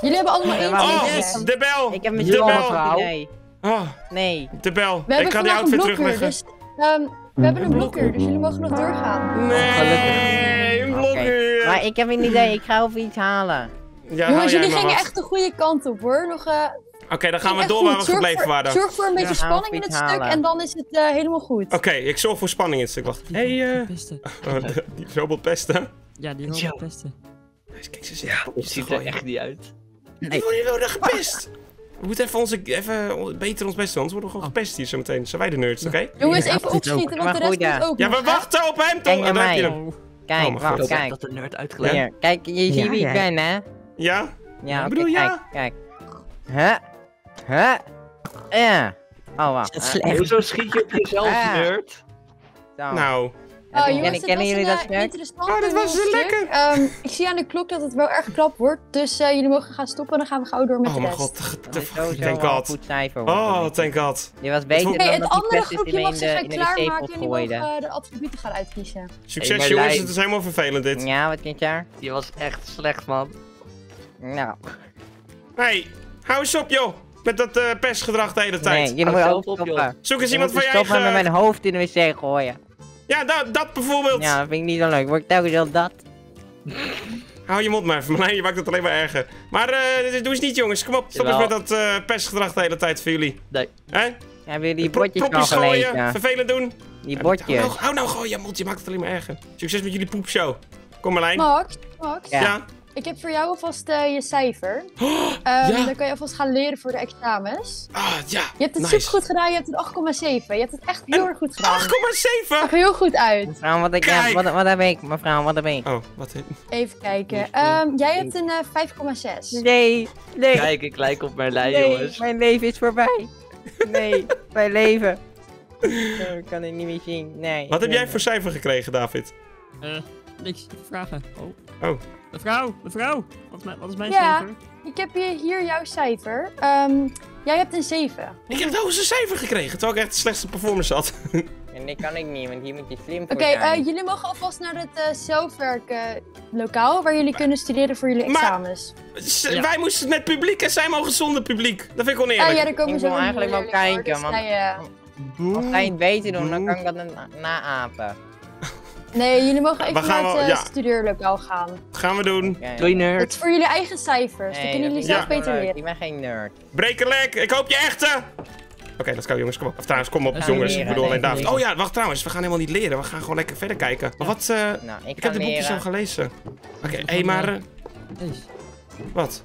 Jullie hebben allemaal Ja, één. Oh, hè? de bel. Ik heb misschien wel een vrouw. Nee. Oh, Nee. de bel. We ik ga die een outfit blokker, terugleggen. dus ehm, we hebben een blokker, dus jullie mogen nog doorgaan. Nee, een blokker. Maar ik heb een idee, ik ga over iets halen. Ja, Jongens, jullie gingen echt de goede kant op hoor. Nog, eh, Oké, dan gaan we door waar we Zorg gebleven voor- waren. Zorg voor een beetje Ja, spanning in het stuk en dan is het eh, helemaal goed. Oké, ik zorg voor spanning in het stuk. Wacht. Hé, hey, eh, oh, die robot pesten. Ja, die robot pesten. Kijk, ze Ja, ziet er echt niet uit. Die worden wel gepest. We moeten even, onze, even beter ons best doen, anders worden we gewoon gepest hier zometeen. Zijn wij de nerds, oké? Jongens, Ja, even opschieten, want Maar de rest moet ook Ja, we wachten op hem toch? Kijk Oh, heb je hem. Oh, Kijk, Oh, wacht. Ik kijk. dat de nerd uitgelegd. Kijk, je ziet wie ik ben, hè? Ja? Ja, oké, kijk, ja. kijk. Huh? Huh? Ja. Oh, wacht. Dat is Eh, slecht. Hoezo schiet je op jezelf, Ah. nerd? Zo. Nou, Oh, Kennen- jongens, kennen jullie dat eh, stuk? interessant Oh, dit was zo stuk. lekker. Ehm, ik zie aan de klok dat het wel erg krap wordt, dus eh, jullie mogen gaan stoppen en dan gaan we gauw door met oh de mijn rest. god, Dat the is fuck, sowieso thank god. goed cijfer. Oh, thank god. Die was beter Oké, dan het dat die andere groepje mag zich de, de klaarmaken en die mogen eh, de attributen gaan uitkiezen. Succes Hey, jongens, het is helemaal vervelend dit. Ja, wat kind jaar? Die was echt slecht, man. Nou, Hey, hou eens op joh. Met dat eh pestgedrag de hele nee, tijd. jullie Hou moeten ook op, joh. stoppen. Zoek eens Je iemand van je stoppen met eigen... mijn hoofd in de wc gooien. Ja, dat, dat bijvoorbeeld. Ja, dat vind ik niet zo leuk. Word ik telkens wel dat? Hou je mond maar even, Marlijn, je maakt het alleen maar erger. Maar eh, doe eens niet jongens, kom op. Stop eens met dat eh pestgedrag de hele tijd voor jullie. Nee. Hè? Hebben jullie die Pro- al propjes gooien, gelezen? vervelend doen. Die Hou bordjes. nou, hou nou gewoon je mond, je maakt het alleen maar erger. Succes met jullie poepshow. Kom Marlijn. Max, Max, Ja. Ja. Ik heb voor jou alvast eh, je cijfer. Ja. Dan kan je alvast gaan leren voor de examens. Ah, ja. Je hebt het nice. super goed gedaan, je hebt het 8,7. Je hebt het echt heel erg goed gedaan. 8,7! Zag er heel goed uit. Mevrouw, wat, ik, ja, wat, wat heb ik? Mevrouw, wat heb ik? Oh, wat. Even kijken. Ehm, jij hebt een eh, 5,6. Nee, nee, Kijk, ik lijk op Merlijn, nee, jongens. mijn leven is voorbij. Nee, mijn leven. Zo, ik kan het niet meer zien. Nee. Wat heb jij voor cijfer gekregen, David? Eh, niks. Vragen. Oh. Oh. Mevrouw, mevrouw. Wat is mijn, wat is mijn Ja. cijfer? Ik heb hier, hier jouw cijfer. Ehm, jij hebt een 7. Ik heb het hoogste cijfer gekregen, terwijl ik echt de slechtste performance had. En dit kan ik niet, want hier moet je slim voor Oké, zijn. eh, jullie mogen alvast naar het eh zelfwerklokaal waar jullie kunnen studeren voor jullie Maar- examens. Ja. Wij moesten met publiek en zij mogen zonder publiek. Dat vind ik oneerlijk. ja, daar komen Ik ze wil ook eigenlijk wel kijken, dus want- wij, eh, Als zij het beter doen, dan kan ik dat na- naapen. Nee, jullie mogen even We gaan naar het wel- eh, ja. studeerlokaal gaan. Gaan we doen. Ja. Doei Dat nerd. is voor jullie eigen cijfers. Dan Nee, kunnen dat jullie zelf beter leren. Ik ben geen nerd. Breek een lek, ik hoop je echte! Oké, let's go jongens, kom op. Of trouwens, kom op jongens. leren, Ik bedoel alleen David. Oh ja, wacht trouwens, we gaan helemaal niet leren. We gaan gewoon lekker verder kijken. Maar wat, eh, Nou, ik, heb de boekjes leren. al gelezen. Oké, hé, maar, eh, wat?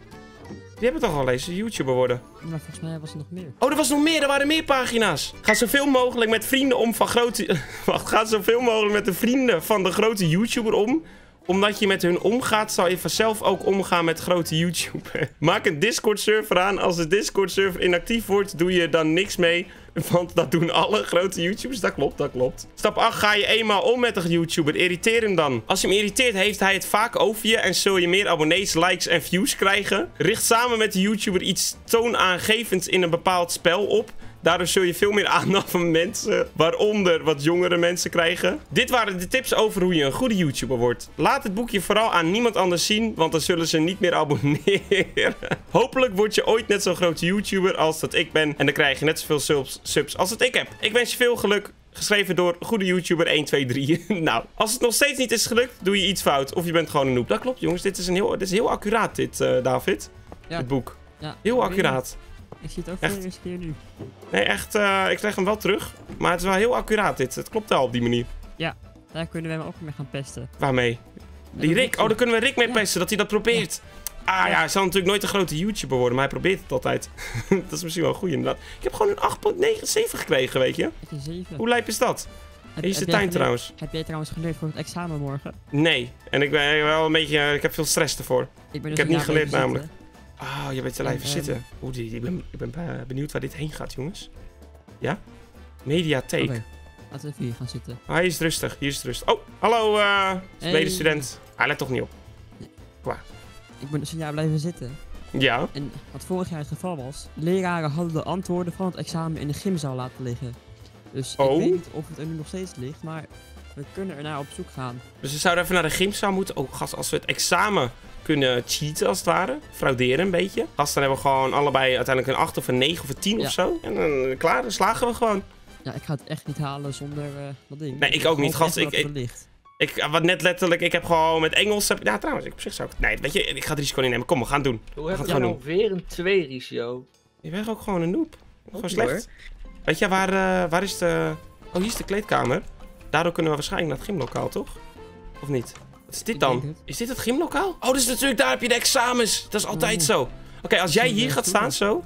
Die hebben toch al gelezen, YouTuber worden. Maar volgens mij was er nog meer. Oh, er was nog meer, er waren meer pagina's. Ga zoveel mogelijk met vrienden om van grote... Wacht, ga zoveel mogelijk met de vrienden van de grote YouTuber om. Omdat je met hun omgaat, zal je vanzelf ook omgaan met grote YouTuber. Maak een Discord-server aan. Als de Discord-server inactief wordt, doe je dan niks mee. Want dat doen alle grote YouTubers. Dat klopt, dat klopt. Stap 8. Ga je eenmaal om met een YouTuber. Irriteer hem dan. Als je hem irriteert, heeft hij het vaak over je. En zul je meer abonnees, likes en views krijgen. Richt samen met de YouTuber iets toonaangevends in een bepaald spel op. Daardoor zul je veel meer aandacht van mensen, waaronder wat jongere mensen krijgen. Dit waren de tips over hoe je een goede YouTuber wordt. Laat het boekje vooral aan niemand anders zien, want dan zullen ze niet meer abonneren. Hopelijk word je ooit net zo'n grote YouTuber als dat ik ben. En dan krijg je net zoveel subs, subs als dat ik heb. Ik wens je veel geluk. Geschreven door goede YouTuber 1, 2, 3. nou, als het nog steeds niet is gelukt, doe je iets fout. Of je bent gewoon een noob. Dat klopt, jongens. Dit is, een heel, dit is heel accuraat, dit, eh, David. Ja. Het boek. Ja, Heel accuraat. Ik zie het ook voor de eerste keer nu. Nee, echt, eh, ik leg hem wel terug. Maar het is wel heel accuraat dit. Het klopt wel op die manier. Daar kunnen we hem ook mee gaan pesten. Waarmee? Die Rick. Oh, daar kunnen we Rick mee Ja. pesten, dat hij dat probeert. Ah ja, hij zal natuurlijk nooit een grote YouTuber worden, maar hij probeert het altijd. dat is misschien wel goed inderdaad. Ik heb gewoon een 8.97 gekregen, weet je. Ik een 7. Hoe lijp is dat? Heb- Hier is de tuin trouwens. Heb jij trouwens geleerd voor het examen morgen? Nee. En ik ben wel een beetje, ik heb veel stress ervoor. Ik, ben dus Ik heb niet geleerd namelijk. Ah, je bent te lijven En, zitten. Oeh, die, ik ben, ik ben eh, benieuwd waar dit heen gaat, jongens. Ja? Mediatheek. Laten we even hier gaan zitten. Ah, hier is rustig, hier is rustig. Oh, hallo, eh Hey. medestudent. Hij let toch niet op. Ik ben dus een jaar blijven zitten. Ja. En wat vorig jaar het geval was, leraren hadden de antwoorden van het examen in de gymzaal laten liggen. Dus Oh. ik weet niet of het er nu nog steeds ligt, maar we kunnen er naar op zoek gaan. Dus we zouden even naar de gymzaal moeten. Oh, gast, als we het examen kunnen cheaten als het ware. Frauderen een beetje. Gast, dan hebben we gewoon allebei uiteindelijk een 8 of een 9 of een 10 Ja. of zo. En dan eh, klaar, dan slagen we gewoon. Ja, ik ga het echt niet halen zonder eh, dat ding. Nee, ik ook niet, gast. Ik-. Ik, wat net letterlijk, ik heb gewoon met Engels... Heb, ja, trouwens, ik op zich zou ik... Nee, weet je, ik ga het risico niet nemen. Kom, we gaan het doen. Hoe heb het je nou weer een 2 ratio? Je bent ook gewoon een noob. Gewoon slecht. Weet je, waar, eh, waar is de... Oh, hier is de kleedkamer. Daardoor kunnen we waarschijnlijk naar het gymlokaal, toch? Of niet? Wat is dit dan? Is dit het gymlokaal? Oh, dus natuurlijk daar heb je de examens. Dat is altijd Oh. zo. Oké, als jij hier eh, gaat staan, zo...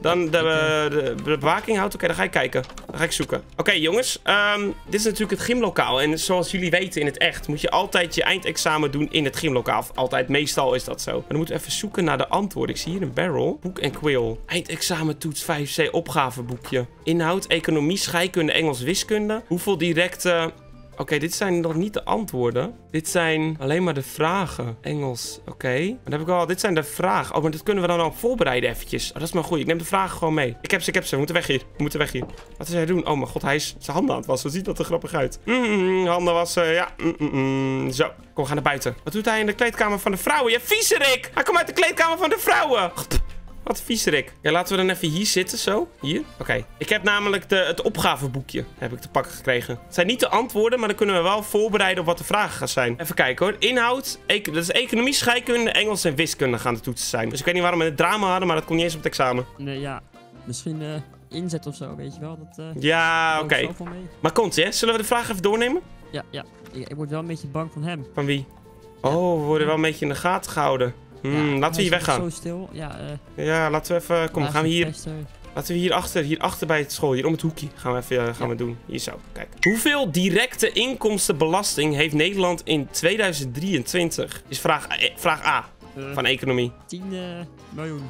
Dan de, eh, de, de bewaking houdt. Oké, dan ga ik kijken. Dan ga ik zoeken. Oké, jongens. ehm, dit is natuurlijk het gymlokaal. En zoals jullie weten in het echt... moet je altijd je eindexamen doen in het gymlokaal. Of altijd, meestal is dat zo. Maar dan moeten we even zoeken naar de antwoorden. Ik zie hier een barrel. Boek en quill. Eindexamen toets 5C opgaveboekje. Inhoud, economie, scheikunde, Engels, wiskunde. Hoeveel directe... Oké, dit zijn nog niet de antwoorden. Dit zijn alleen maar de vragen. Engels, oké. Maar dan heb ik al... Dit zijn de vragen. Oh, maar dat kunnen we dan al voorbereiden eventjes. Oh, dat is maar goed. Ik neem de vragen gewoon mee. Ik heb ze, ik heb ze. We moeten weg hier. We moeten weg hier. Wat is hij doen? Oh mijn god, hij is zijn handen aan het wassen. Ziet dat er grappig uit. Mm, handen wassen, ja. Zo, kom, we gaan naar buiten. Wat doet hij in de kleedkamer van de vrouwen? Ja, viezerik! Hij komt uit de kleedkamer van de vrouwen! Wat viezerik. Ja, laten we dan even hier zitten, zo. Hier. Oké. Ik heb namelijk de, het opgaveboekje heb ik te pakken gekregen. Het zijn niet de antwoorden, maar dan kunnen we wel voorbereiden op wat de vragen gaan zijn. Even kijken hoor. Inhoud. dat is economie, scheikunde, Engels en wiskunde gaan de toetsen zijn. Dus ik weet niet waarom we het drama hadden, maar dat kon niet eens op het examen. Nee, ja. Misschien eh, inzet of zo, weet je wel. Dat, eh Ja, oké. Maar komt hè? Zullen we de vraag even doornemen? Ja, ja. Ik, ik word wel een beetje bang van hem. Van wie? Oh, we worden wel een beetje in de gaten gehouden. Hmm, Ja, laten we hier weggaan. Zo stil. Ja, eh Ja, laten we even... Kom, laat gaan we hier... testen. Laten we hier achter, hier achter bij het school, hier om het hoekje gaan we even eh, gaan we doen. Hier zo, kijk. Hoeveel directe inkomstenbelasting heeft Nederland in 2023? Is vraag, eh, vraag A Eh, van economie. 10 eh, miljoen.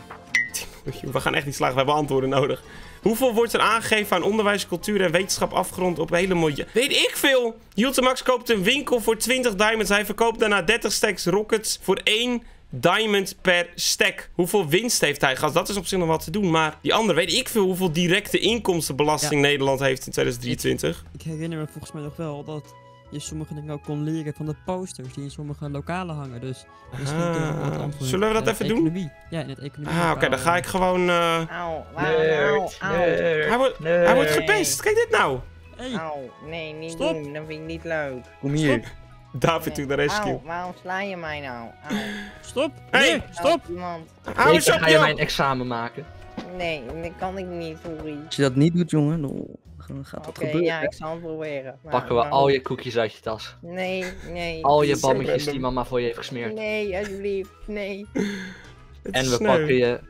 We gaan echt niet slagen, we hebben antwoorden nodig. Hoeveel wordt er aangegeven aan onderwijs, cultuur en wetenschap afgerond op hele miljoen? Weet ik veel! Max koopt een winkel voor 20 diamonds. Hij verkoopt daarna 30 stacks rockets voor 1 diamond per stack. Hoeveel winst heeft hij gehad? Dat is op zich nog wat te doen. Maar die andere, weet ik veel hoeveel directe inkomstenbelasting Nederland heeft in 2023. Ik herinner me volgens mij nog wel dat je sommige dingen ook kon leren van de posters die in sommige lokalen hangen. Dus misschien kunnen we wat Ah, zullen we dat even doen? economie. Ja, in het economie. Ah, oké, dan ga ik gewoon... eh, Auw, Nerd, Hij wordt, hij wordt gepest. Kijk dit nou. Hey, Auw, nee, niet Stop. doen. Dat vind ik niet leuk. Kom hier. David to the rescue. Waarom sla je mij nou? Stop! Hey, stop! Hou eens op, ga je mijn examen maken. Nee, dat kan ik niet, sorry. Als je dat niet doet, jongen, dan gaat dat Oké, gebeuren. ja, ik zal het proberen. Maar Pakken we waarom- al je koekjes uit je tas. Nee, nee. Al je bammetjes die mama voor je heeft gesmeerd. Nee, alsjeblieft. Nee. En we sneu. pakken je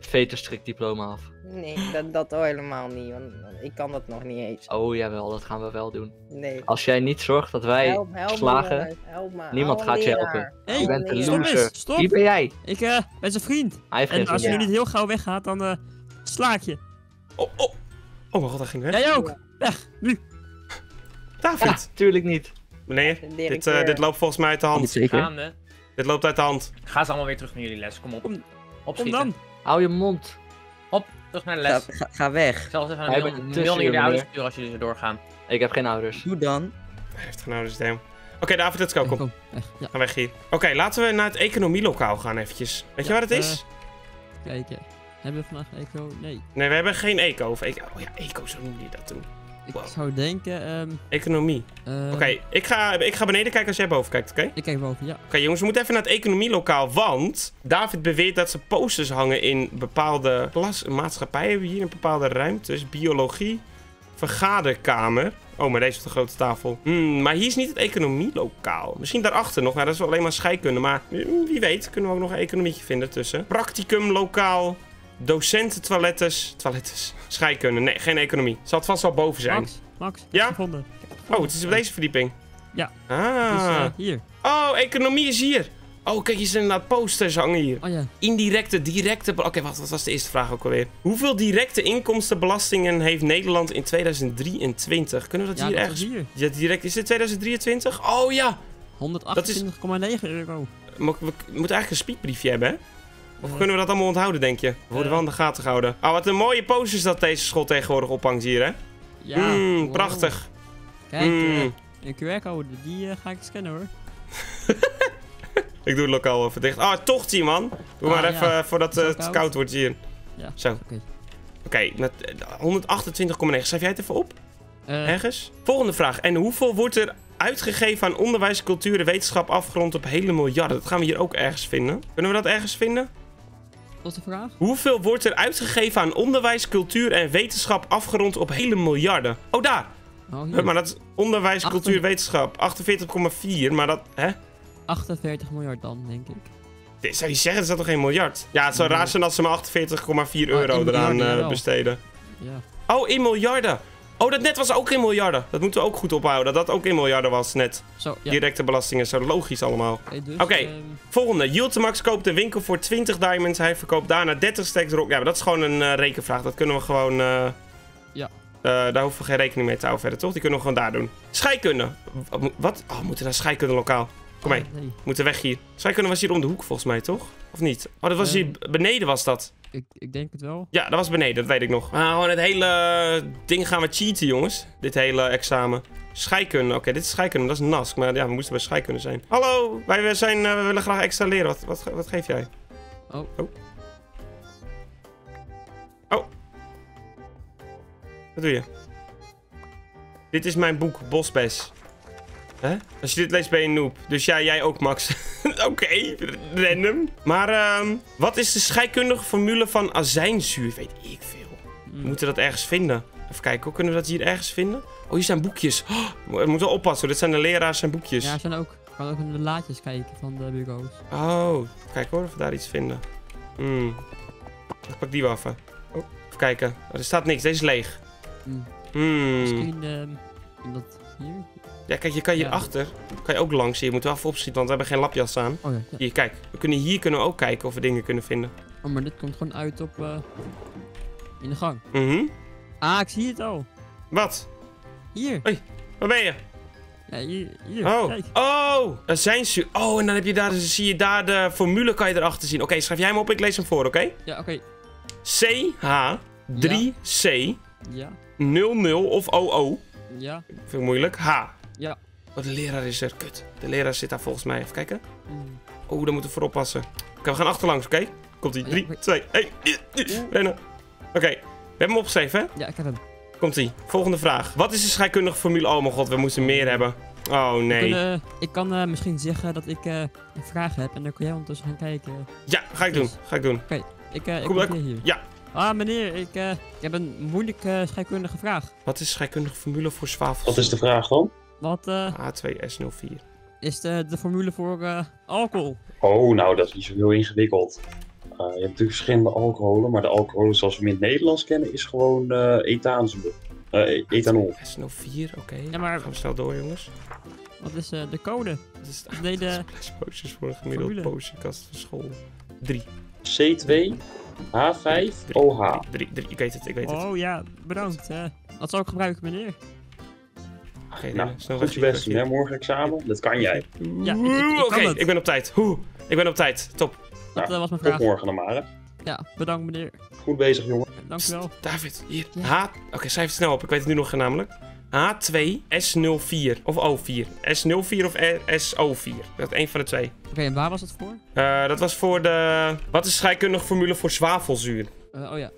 veterstrik diploma af. Nee, dat, dat helemaal niet. Want ik kan dat nog niet eens. Oh jawel, dat gaan we wel doen. Nee. Als jij niet zorgt dat wij help, help me, slagen, jongens, help me. niemand gaat je helpen. Hey, je bent een stop eens, loser. stop. Wie ben jij? Ik eh, ben zijn vriend. Hij heeft geen En als je nu niet heel gauw weggaat, dan eh sla ik je. Oh, oh. oh mijn god, hij ging weg. Jij ook! Weg, nu! David. Ja, tuurlijk niet. Meneer, dit, eh, dit loopt volgens mij uit de Niet hand. zeker. Gaande. Dit loopt uit de hand. Ga ze allemaal weer terug naar jullie les. Kom op. Kom- Kom Opschieten. dan! Hou je mond. Op, terug naar de Ga, les. ga, ga weg. Zelfs even Hij een mail naar jullie tussenuur, ouders sturen als jullie zo doorgaan. Ik heb geen ouders. Doe dan. Hij heeft geen ouders, damn. Oké, David, let's go. Kom, Kom, weg. Ja, ga weg hier. Oké, laten we naar het economielokaal gaan eventjes. Weet je waar het is? kijken. Hebben we vandaag eco? Nee. Nee, we hebben geen eco. Of eco. Oh ja, eco, zo noem je dat toen. Ik Wow. zou denken, ehm Economie. eh, Oké, ik, ga, ik ga beneden kijken als jij boven kijkt, oké? Ik kijk boven, ja. Oké, jongens, we moeten even naar het economielokaal, want David beweert dat ze posters hangen in bepaalde klas maatschappijen. Hier in bepaalde ruimtes. Biologie, vergaderkamer. Oh, maar deze is de grote tafel. Hmm, maar hier is niet het economielokaal. Misschien daarachter nog, maar dat is wel alleen maar scheikunde. Maar wie weet, kunnen we ook nog een economietje vinden tussen. Practicumlokaal, docententoilettes, toilettes, scheikunde. Nee, geen economie. Zal het vast wel boven zijn. Max, Max, ik Ja? gevonden. Oh, het is op deze verdieping. Ja. Ah. Is, eh, hier. Oh, economie is hier. Oh, kijk, hier zijn inderdaad posters hangen hier. Oh ja. Indirecte, directe... Oké, wacht, wat was de eerste vraag ook alweer? Hoeveel directe inkomstenbelastingen heeft Nederland in 2023? Kunnen we dat Ja, hier dat ergens... is hier. Ja, direct... Is dit 2023? Oh ja! 128,9 euro. We, we moeten eigenlijk een speedbriefje hebben, hè? Of kunnen we dat allemaal onthouden, denk je? We worden Eh. wel in de gaten gehouden. Oh, wat een mooie posters dat deze school tegenwoordig ophangt hier, hè? Ja. Mm, wow. prachtig. Kijk, eh, Mm. een QR-code, die eh, ga ik scannen hoor. Ik doe het lokaal even dicht. Oh, toch zie man. Doe Ah, maar even eh, voordat Is eh, het het koud? koud wordt hier. Ja, Zo. oké. Oké, met, eh, 128,9. Schrijf jij het even op? Eh, Ergens? Volgende vraag. En hoeveel wordt er uitgegeven aan onderwijs, cultuur en wetenschap afgerond op hele miljarden? Dat gaan we hier ook ergens vinden. Kunnen we dat ergens vinden? Wat is de vraag? Hoeveel wordt er uitgegeven aan onderwijs, cultuur en wetenschap afgerond op hele miljarden? Oh, daar. Oh. Maar dat is onderwijs, cultuur, wetenschap. 48,4. Maar dat, hè? 48 miljard dan, denk ik. Dit zou je zeggen, dat is toch geen miljard? Ja, het zou raar zijn als ze maar 48,4 Ah, euro eraan eh, besteden. Ja. Oh, in miljarden. Oh, dat net was ook in miljarden. Dat moeten we ook goed ophouden. Dat dat ook in miljarden was net. Zo, ja. Directe belastingen, zo logisch allemaal. Oké, dus, Oké. ehm, Volgende. Yieldmax koopt een winkel voor 20 diamonds. Hij verkoopt daarna 30 stacks rock. Ja, maar dat is gewoon een eh, rekenvraag. Dat kunnen we gewoon... eh, Ja. eh, daar hoeven we geen rekening mee te houden verder, toch? Die kunnen we gewoon daar doen. Scheikunde. Wat? Oh, we moeten naar scheikunde lokaal. Kom mee. nee, We moeten weg hier. Scheikunde was hier om de hoek volgens mij, toch? Of niet? Oh, dat was hier... Ehm. Beneden was dat. Ik, ik denk het wel. Ja, dat was beneden, dat weet ik nog. Ah, gewoon het hele ding gaan we cheaten, jongens. Dit hele examen. Scheikunde. Oké, dit is scheikunde. Dat is nask. Maar ja, we moesten bij scheikunde zijn. Hallo, wij zijn, eh, we willen graag extra leren. Wat, wat, wat geef jij? Oh. Oh. Oh. Wat doe je? Dit is mijn boek, Bosbes. Hè? Als je dit leest ben je een noob. Dus ja, jij ook, Max. Oké, random. Maar ehm, wat is de scheikundige formule van azijnzuur? Weet ik veel. Mm. We moeten dat ergens vinden. Even kijken, hoe kunnen we dat hier ergens vinden? Oh, hier zijn boekjes. Oh, we moeten oppassen, dit zijn de leraars zijn boekjes. Ja, er zijn ook. Ik kan ook in de laadjes kijken van de bureaus. Oh, kijk hoor, of we daar iets vinden. Hmm. Ik pak die even. Oh, even kijken. Oh, er staat niks, deze is leeg. Hmm. Hmm. Misschien ehm, dat hier. Ja, kijk, je kan Ja. hierachter. Kan je ook langs hier. Je moet wel even opschieten, want we hebben geen lapjas aan. Oh ja, ja. Hier, kijk. We kunnen hier kunnen we ook kijken of we dingen kunnen vinden. Oh, maar dit komt gewoon uit op. eh, In de gang. Mhm. Ah, ik zie het al. Wat? Hier. Waar ben je? Ja, hier. hier. Oh. Kijk. Oh, een zijnstuur. Oh, en dan heb je daar, dus zie je daar de formule kan je erachter zien. Oké, schrijf jij hem op, ik lees hem voor, oké? Ja, oké. CH 3C Ja. 00 of OO. Ja. Vind ik moeilijk. H. Ja. Oh, de leraar is er. Kut. De leraar zit daar volgens mij. Even kijken. Mm. Oh, daar moeten we voor oppassen. Oké, we gaan achterlangs, oké? Komt-ie. Ja, 3, oké. 2, 1. Rennen. Oké, we hebben hem opgeschreven, hè? Ja, ik heb hem. Komt-ie. Volgende vraag. Wat is de scheikundige formule? Oh mijn god, we moeten meer hebben. Oh nee. Ik kan, eh, ik kan eh, misschien zeggen dat ik eh, een vraag heb en dan kun jij ondertussen gaan kijken. Ja, ga ik doen. Ga ik doen. Ik, eh ik Kom, kom ik- hier. ja. Ah, meneer, ik, eh, ik heb een moeilijke scheikundige vraag. Wat is de scheikundige formule voor zwavel? Wat is de vraag dan? Wat eh, A2S04. is de, de formule voor eh, alcohol? Oh, nou, dat is niet zo heel ingewikkeld. Eh, je hebt natuurlijk verschillende alcoholen, maar de alcoholen zoals we hem in het Nederlands kennen is gewoon eh ethaanse- eh, ethanol. S04, oké. Ja, maar- Gaan we snel door, jongens. Wat is eh, de code? Wat is het? Nee, de- voor een gemiddelde Formule. potionkast van school. 3. C2, H5, OH. 3, 3. Ik weet het, ik weet het. Oh ja, bedankt. dat zal ik gebruiken, meneer. Oké, Nou, snel goed je best doen, hè? Morgen examen. Dat kan jij. Ja, ik- ik- ik Oké, ik ben op tijd. Hoe? Ik ben op tijd. Top. Dat Nou, eh, was mijn Tot vraag. morgen dan maar, hè. Ja, bedankt, meneer. Goed bezig, jongen. Dank u wel. David, hier. Ja. H. Oké, schrijf het snel op. Ik weet het nu nog namelijk. H2 S04 of O4. S04 of SO4. Dat is één van de twee. Oké, en waar was het voor? Eh, dat was voor de. Wat is de scheikundige formule voor zwavelzuur? Eh, oh ja.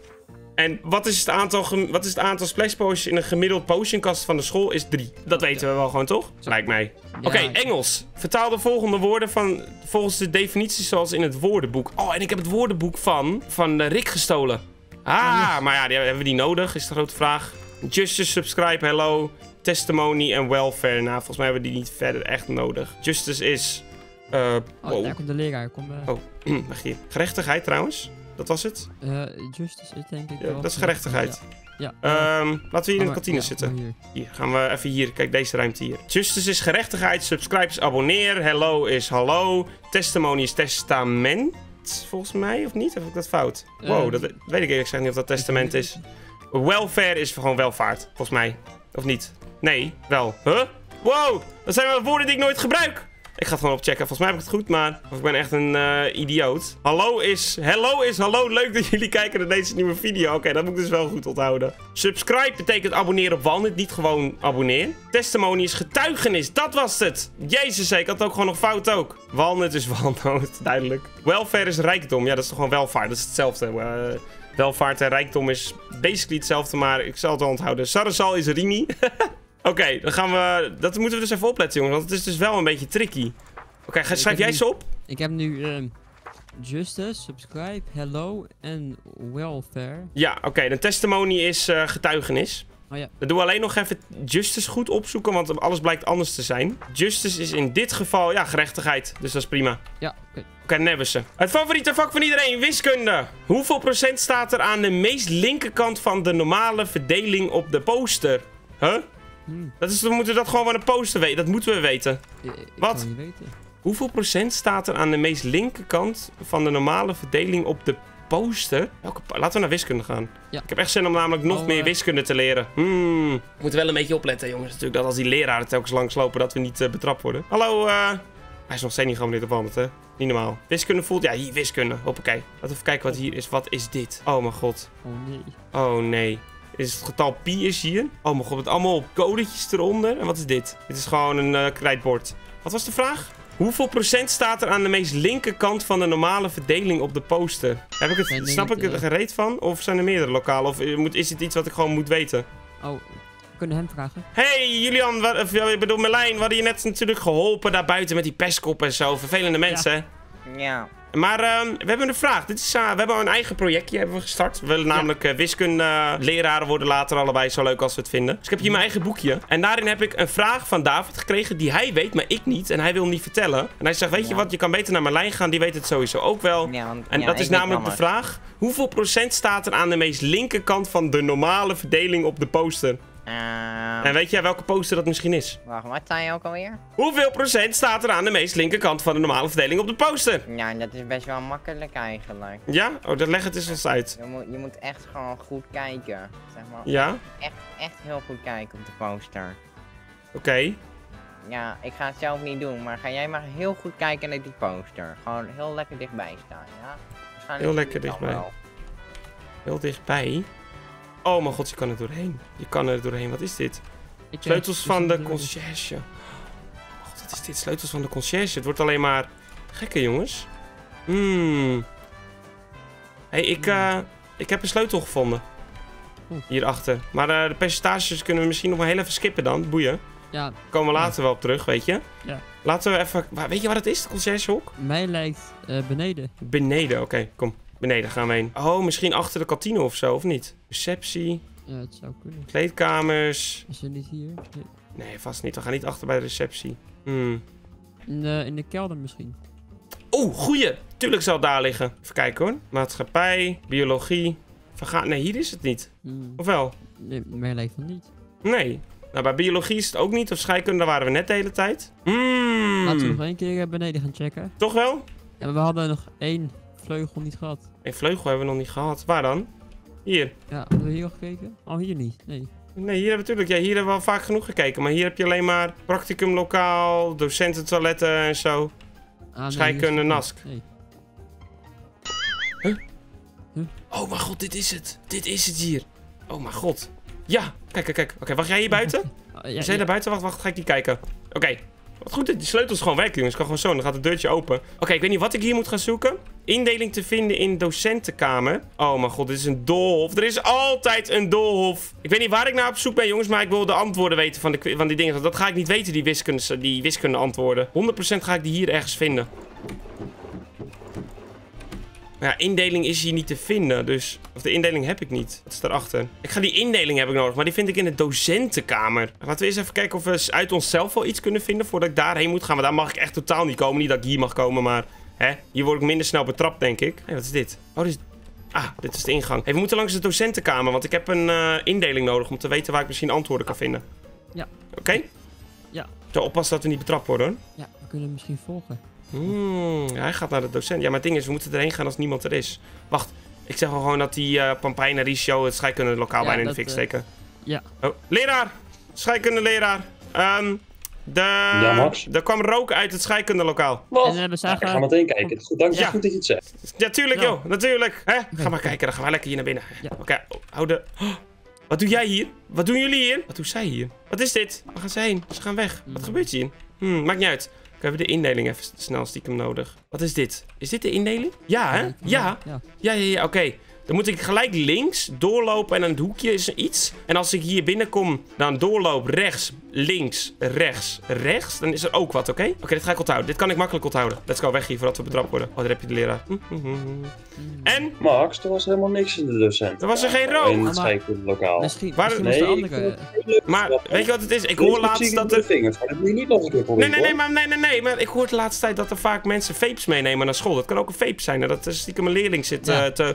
En wat is het aantal, wat is het aantal splash potions in een gemiddeld potionkast van de school? Is 3. Dat weten we wel gewoon, toch? Zo. Lijkt mij. Ja, Oké, Engels. Vertaal de volgende woorden van, volgens de definities zoals in het woordenboek. Oh, en ik heb het woordenboek van, van eh, Rick gestolen. Ah, yes. maar ja, die, hebben we die nodig? Is de grote vraag. Justice, subscribe, hello, testimony en welfare. Nou, volgens mij hebben we die niet verder echt nodig. Justice is... eh Oh, wow. daar komt de leraar. Kom, eh, Oh, wacht hier. Gerechtigheid trouwens. Dat was het. eh, Justice is denk ik Ja, wel. dat is gerechtigheid. Ja. ja. Ehm, laten we hier in de maar- kantine ja, zitten. maar hier. Hier, gaan we even hier. Kijk, deze ruimte hier. Justice is gerechtigheid. Subscribe is abonneer. Hello is hallo. Testimony is testament. Volgens mij, of niet? Heb ik dat fout? Wow, dat weet ik eerlijk gezegd niet of dat testament is. Welfare is gewoon welvaart, volgens mij. Of niet? Nee, wel. Huh? Wow, dat zijn wel woorden die ik nooit gebruik. Ik ga het gewoon opchecken. Volgens mij heb ik het goed, maar of ik ben echt een eh, idioot. Hallo is... Hello is hallo. Leuk dat jullie kijken naar deze nieuwe video. Oké, dat moet ik dus wel goed onthouden. Subscribe betekent abonneren op Walnut, niet gewoon abonneer. Testimony is getuigenis. Dat was het. Jezus, ik had ook gewoon nog fout ook. Walnut is walnoot, duidelijk. Welfare is rijkdom. Ja, dat is toch gewoon welvaart. Dat is hetzelfde. Eh, welvaart en rijkdom is basically hetzelfde, maar ik zal het wel onthouden. Sarasal is Rimi. Oké, dan gaan we... Dat moeten we dus even opletten, jongens. Want het is dus wel een beetje tricky. Oké, Ik schrijf jij nu- ze op? Ik heb nu ehm, Justice, Subscribe, Hello en Welfare. Ja, oké. de testimony is eh, getuigenis. Oh ja. Dan doen we alleen nog even Justice goed opzoeken, want alles blijkt anders te zijn. Justice is in dit geval, ja, gerechtigheid. Dus dat is prima. Ja, oké. Ze. Het favoriete vak van iedereen, wiskunde. Hoeveel procent staat er aan de meest linkerkant van de normale verdeling op de poster? Huh? Hmm. Dat is, we moeten dat gewoon van de poster weten. Dat moeten we weten. Ik- ik Wat? niet weten. Hoeveel procent staat er aan de meest linkerkant van de normale verdeling op de poster? Welke Laten we naar wiskunde gaan. Ja. Ik heb echt zin om namelijk nog Oh, meer eh. wiskunde te leren. Hmm. We moeten wel een beetje opletten, jongens. Natuurlijk dat als die leraren telkens langslopen, dat we niet eh, betrapt worden. Hallo, eh... Hij is nog steeds niet geabonneerd op Wandelt, hè? Niet normaal. Wiskunde voelt... Ja, hier, wiskunde. Hoppakee. Laten we even kijken wat hier is. Wat is dit? Oh, mijn god. Oh nee. Oh, nee. Is het getal pi is hier? Oh, mijn god. Met allemaal codetjes eronder. En wat is dit? Dit is gewoon een eh krijtbord. Wat was de vraag? Hoeveel procent staat er aan de meest linkerkant van de normale verdeling op de poster? Heb ik het, snap ik er gereed van? Of zijn er meerdere lokalen? Of eh, moet, is het iets wat ik gewoon moet weten? Oh, kunnen hem vragen. Hey Julian, wat, of, ja, ik bedoel Merlijn, we hadden je net natuurlijk geholpen daar buiten met die pestkop en zo. Vervelende mensen, hè? Ja. Maar ehm, we hebben een vraag. Dit is, eh, we hebben een eigen projectje hebben we gestart. We willen namelijk eh, wiskunde leraren worden later allebei zo leuk als we het vinden. Dus ik heb hier mijn eigen boekje. En daarin heb ik een vraag van David gekregen die hij weet, maar ik niet. En hij wil hem niet vertellen. En hij zegt, weet je Ja. wat, je kan beter naar Marlijn gaan. Die weet het sowieso ook wel. ja want, En ja, dat is namelijk de vraag. Hoeveel procent staat er aan de meest linkerkant van de normale verdeling op de poster? Ehm, En weet jij welke poster dat misschien is? wacht, wat zei je ook alweer? Hoeveel procent staat er aan de meest linkerkant van de normale verdeling op de poster? Ja, dat is best wel makkelijk eigenlijk. Ja? Oh, dan leg het eens eens uit. Je moet, je moet echt gewoon goed kijken. Zeg maar, Ja? echt, echt heel goed kijken op de poster. Oké. Ja, ik ga het zelf niet doen, maar ga jij maar heel goed kijken naar die poster. Gewoon heel lekker dichtbij staan, ja? Heel lekker dichtbij. Heel dichtbij. Oh mijn god, je kan er doorheen. Je kan er doorheen. Wat is dit? Ik, Sleutels van de conciërge. God, wat is dit? Sleutels van de conciërge. Het wordt alleen maar gekker, jongens. Hmm. hey, ik, eh, ik heb een sleutel gevonden. Hierachter. Maar eh, de percentages kunnen we misschien nog maar heel even skippen dan. Boeien. Ja, komen we later wel op terug, weet je. Ja. Laten we even... Weet je waar het is, de conciërgehok? mij lijkt eh, beneden. Beneden, oké. kom. Beneden gaan we heen. Oh, misschien achter de kantine of zo, of niet? Receptie, Ja, het zou kunnen. kleedkamers. Is er niet hier? Nee. Nee, vast niet. We gaan niet achter bij de receptie. Hmm. In, de, in de kelder misschien. Oeh, goeie. Tuurlijk zal het daar liggen. Even kijken hoor. Maatschappij, biologie. Verga nee, hier is het niet. Hmm. Of wel? Nee, mij lijkt van niet. Nee. Nou, bij biologie is het ook niet. Of scheikunde, daar waren we net de hele tijd. Hmm. Laten we nog één keer eh, beneden gaan checken. Toch wel? Ja, we hadden nog één vleugel niet gehad. Een vleugel hebben we nog niet gehad. Waar dan? Hier. Ja, hadden we hier al gekeken? Oh, hier niet. Nee. Nee, hier hebben we natuurlijk. Ja, hier hebben we al vaak genoeg gekeken. Maar hier heb je alleen maar practicumlokaal, docententoiletten en zo. Ah, Scheikunde, nask. Nee. Oh mijn god, dit is het. Dit is het hier. Oh mijn god. Ja, kijk, kijk, kijk. Oké, wacht jij hier buiten? Ah, ja, jij ja. daar buiten? Wacht, wacht, ga ik die kijken. Oké. Wat goed, dat die sleutels gewoon werken, jongens. Kan gewoon zo, dan gaat het deurtje open. Oké, ik weet niet wat ik hier moet gaan zoeken. Indeling te vinden in docentenkamer. Oh mijn god, dit is een doolhof. Er is altijd een doolhof. Ik weet niet waar ik naar op zoek ben, jongens, maar ik wil de antwoorden weten van, de, van die dingen. Dat ga ik niet weten, die wiskunde, die wiskunde antwoorden. 100% ga ik die hier ergens vinden. Maar ja, indeling is hier niet te vinden, dus... Of de indeling heb ik niet. Wat is daarachter? Ik ga die indeling heb ik nodig, maar die vind ik in de docentenkamer. Laten we eens even kijken of we uit onszelf wel iets kunnen vinden voordat ik daarheen moet gaan. Want daar mag ik echt totaal niet komen. Niet dat ik hier mag komen, maar... Hè? Hier word ik minder snel betrapt, denk ik. Hé, wat is dit? Oh, dit is... Ah, dit is de ingang. Hey, we moeten langs de docentenkamer, want ik heb een eh, indeling nodig om te weten waar ik misschien antwoorden kan vinden. Ja. Oké? Ja. Zo oppassen dat we niet betrapt worden. Ja, we kunnen hem misschien volgen. Hmm, hij gaat naar de docent. Ja, maar het ding is, we moeten erheen gaan als niemand er is. Wacht, ik zeg wel gewoon dat die eh Pampijn en Ricio het scheikunde lokaal Ja, bijna in de fik eh, steken. ja. Oh, leraar! Scheikunde leraar. Ehm de, Ja, Max? er kwam rook uit het scheikunde lokaal. Wat? En, we Ja, zagen- ik ga meteen kijken. Goed, dank je. Ja. Goed dat je het zegt. Ja, tuurlijk joh, natuurlijk. Hè? Ga maar kijken, dan gaan wij lekker hier naar binnen. Ja. Oké, oh, hou de... Oh, wat doe jij hier? Wat doen jullie hier? Wat doen zij hier? Wat is dit? Waar gaan ze heen? Ze gaan weg. Wat Hmm. gebeurt hier? Hmm, maakt niet uit. We hebben de indeling even snel stiekem nodig. Wat is dit? Is dit de indeling? Ja, hè? Ja. Ja. Ja, ja, ja, oké. Dan moet ik gelijk links doorlopen en aan het hoekje is iets. En als ik hier binnenkom, dan doorloop rechts, links, rechts, rechts. Dan is er ook wat, oké? Oké, dit ga ik onthouden. Dit kan ik makkelijk onthouden. Let's go, weg hier voordat we betrapt worden. Oh, daar heb je de leraar. Hm, hm, hm. En? Max, er was helemaal niks in de docent. Er was er geen rook. In het Maar- scheikundelokaal. Misschien, Waar- misschien Nee, was de andere... Maar weet je wat het is? Ik hoor laatst dat er... vingers, maar dat moet je niet nog een keer Nee, proberen. nee, nee, maar, nee, nee, nee. Maar ik hoor de laatste tijd dat er vaak mensen vapes meenemen naar school. Dat kan ook een vape zijn. Dat er stiekem een leerling zit Ja. eh, te,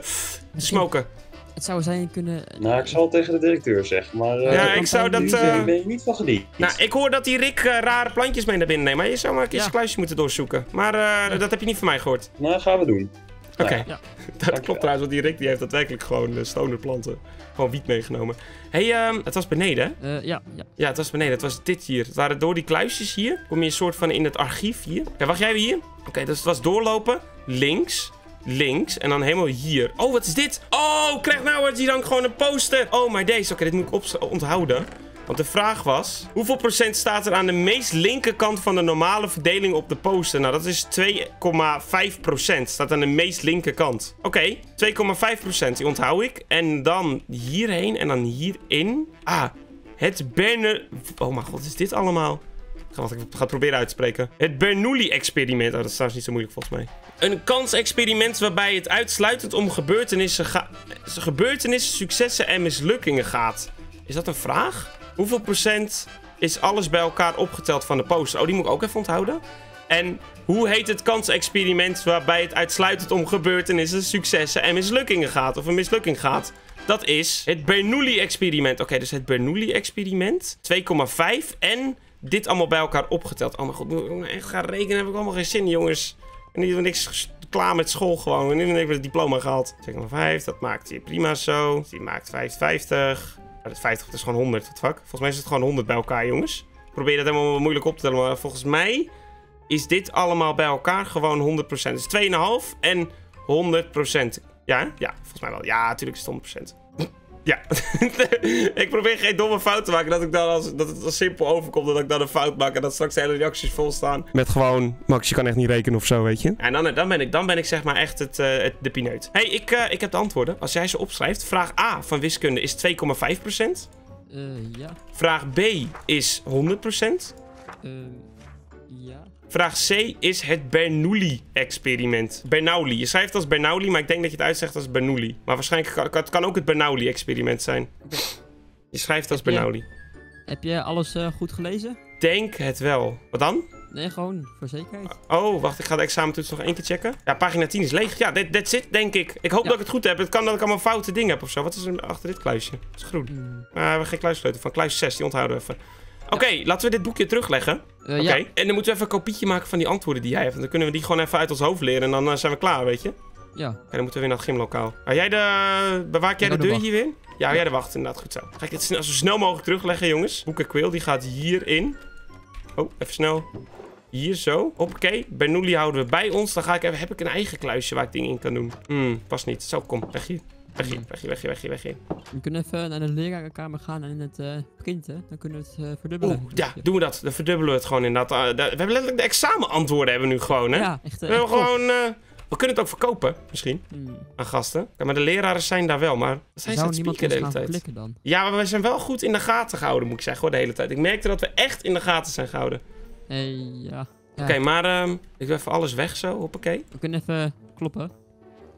te smoken. Het zou zijn kunnen... Nou, ik zal het tegen de directeur zeggen, maar... eh, Ja, ik zou dat, ben je- eh, ben je niet van gediend. Nou, ik hoor dat die Rick eh, rare plantjes mee naar binnen neemt. Maar je zou maar een keer Ja. zijn kluisje moeten doorzoeken. Maar eh, dat heb je niet van mij gehoord. Nou, gaan we doen. Oké. Ja. Ja. dat klopt trouwens, want die Rick die heeft daadwerkelijk gewoon uh, stonerplanten. Gewoon wiet meegenomen. Hé, hey, ehm, het was beneden, hè? eh, ja, ja. Ja, het was beneden. Het was dit hier. Het waren door die kluisjes hier. Kom je een soort van in het archief hier. Oké, wacht jij weer hier? Oké, dus het was doorlopen. Links. Links. En dan helemaal hier. Oh, wat is dit? Oh, krijg nou hier dan gewoon een poster. Oh, maar deze. Oké, dit moet ik onthouden. Want de vraag was... Hoeveel procent staat er aan de meest linkerkant van de normale verdeling op de poster? Nou, dat is 2,5 procent. Staat aan de meest linkerkant. Oké, 2,5 procent. Die onthoud ik. En dan hierheen en dan hierin. Ah, het Berner... Oh mijn god, is dit allemaal? Ga, wat ik ga proberen uit te spreken. Het Bernoulli-experiment. Oh, dat is trouwens niet zo moeilijk volgens mij. Een kansexperiment waarbij het uitsluitend om gebeurtenissen, gebeurtenissen, successen en mislukkingen gaat. Is dat een vraag? Hoeveel procent is alles bij elkaar opgeteld van de poster? Oh, die moet ik ook even onthouden. En hoe heet het kansexperiment waarbij het uitsluitend om gebeurtenissen, successen en mislukkingen gaat? Of een mislukking gaat? Dat is het Bernoulli-experiment. Oké, dus het Bernoulli-experiment. 2,5 en dit allemaal bij elkaar opgeteld. Oh mijn god, moet ik nou echt gaan rekenen? Heb ik allemaal geen zin, jongens. En niet niks ges- klaar met school gewoon. En nu heb ik het diploma gehaald. 2,5, dat maakt hier prima zo. Die maakt 55. Oh, dat 50 dat is gewoon 100, wat fuck. Volgens mij is het gewoon 100 bij elkaar, jongens. Ik probeer dat helemaal moeilijk op te tellen, maar volgens mij is dit allemaal bij elkaar gewoon 100%. Dus 2,5 en 100%. Ja, ja, volgens mij wel. Ja, natuurlijk is het 100%. Ja, ik probeer geen domme fout te maken. Dat, ik dan als, dat het als simpel overkomt dat ik dan een fout maak. En dat straks de hele reacties vol staan. Met gewoon, Max, je kan echt niet rekenen of zo, weet je. En dan, dan, ben, ik, dan ben ik zeg maar echt het, eh, het, de pineut. hey, ik, eh, ik heb de antwoorden. Als jij ze opschrijft. Vraag A van wiskunde is 2,5%. Eh, ja. Vraag B is 100%. Eh, ja. Vraag C is het Bernoulli-experiment. Bernoulli. Je schrijft als Bernoulli, maar ik denk dat je het uitzegt als Bernoulli. Maar waarschijnlijk kan het kan ook het Bernoulli-experiment zijn. Je schrijft als Heb je- Bernoulli. Heb je alles eh, goed gelezen? Denk het wel. Wat dan? Nee, gewoon voor zekerheid. Oh, wacht, ik ga de examentoets nog één keer checken. Ja, pagina 10 is leeg. Ja, that- that's it, denk ik. Ik hoop Ja. dat ik het goed heb. Het kan dat ik allemaal foute dingen heb of zo. Wat is er achter dit kluisje? Het is groen. Hmm. Ah, we hebben geen kluissleutel van. Kluis 6, die onthouden we even. Oké, laten we dit boekje terugleggen. Eh, Oké, Ja, en dan moeten we even een kopietje maken van die antwoorden die jij hebt. En dan kunnen we die gewoon even uit ons hoofd leren en dan eh, zijn we klaar, weet je? Ja. dan moeten we weer naar het gymlokaal. Hou jij de... Bewaak jij de deur wacht. hier weer? in? Ja, hou jij de wacht, inderdaad. Goed zo. Ga ik dit snel, zo snel mogelijk terugleggen, jongens. Boeken Quill, die gaat hierin. Oh, even snel. Hier zo. Hoppakee. Bernoulli houden we bij ons. Dan ga ik even... Heb ik een eigen kluisje waar ik dingen in kan doen? Hmm, past niet. Zo, kom. Weg hier. Weg hier, weg hier, weg hier. We kunnen even naar de lerarenkamer gaan en in het eh, printen. Dan kunnen we het eh, verdubbelen. Oeh, ja, doen we dat. Dan verdubbelen we het gewoon inderdaad. Uh, de- we hebben letterlijk de examenantwoorden hebben we nu gewoon, hè? Ja, echt. eh, We, hebben echt gewoon, eh, we kunnen het ook verkopen, misschien, Hmm. aan gasten. Ja, maar de leraren zijn daar wel, maar zijn ze aan het niemand spieken de hele tijd? dan? Ja, maar we zijn wel goed in de gaten gehouden, moet ik zeggen, hoor, de hele tijd. Ik merkte dat we echt in de gaten zijn gehouden. Hey, ja. Ja, Oké, maar ehm, ik doe even alles weg zo, hoppakee. We kunnen even kloppen.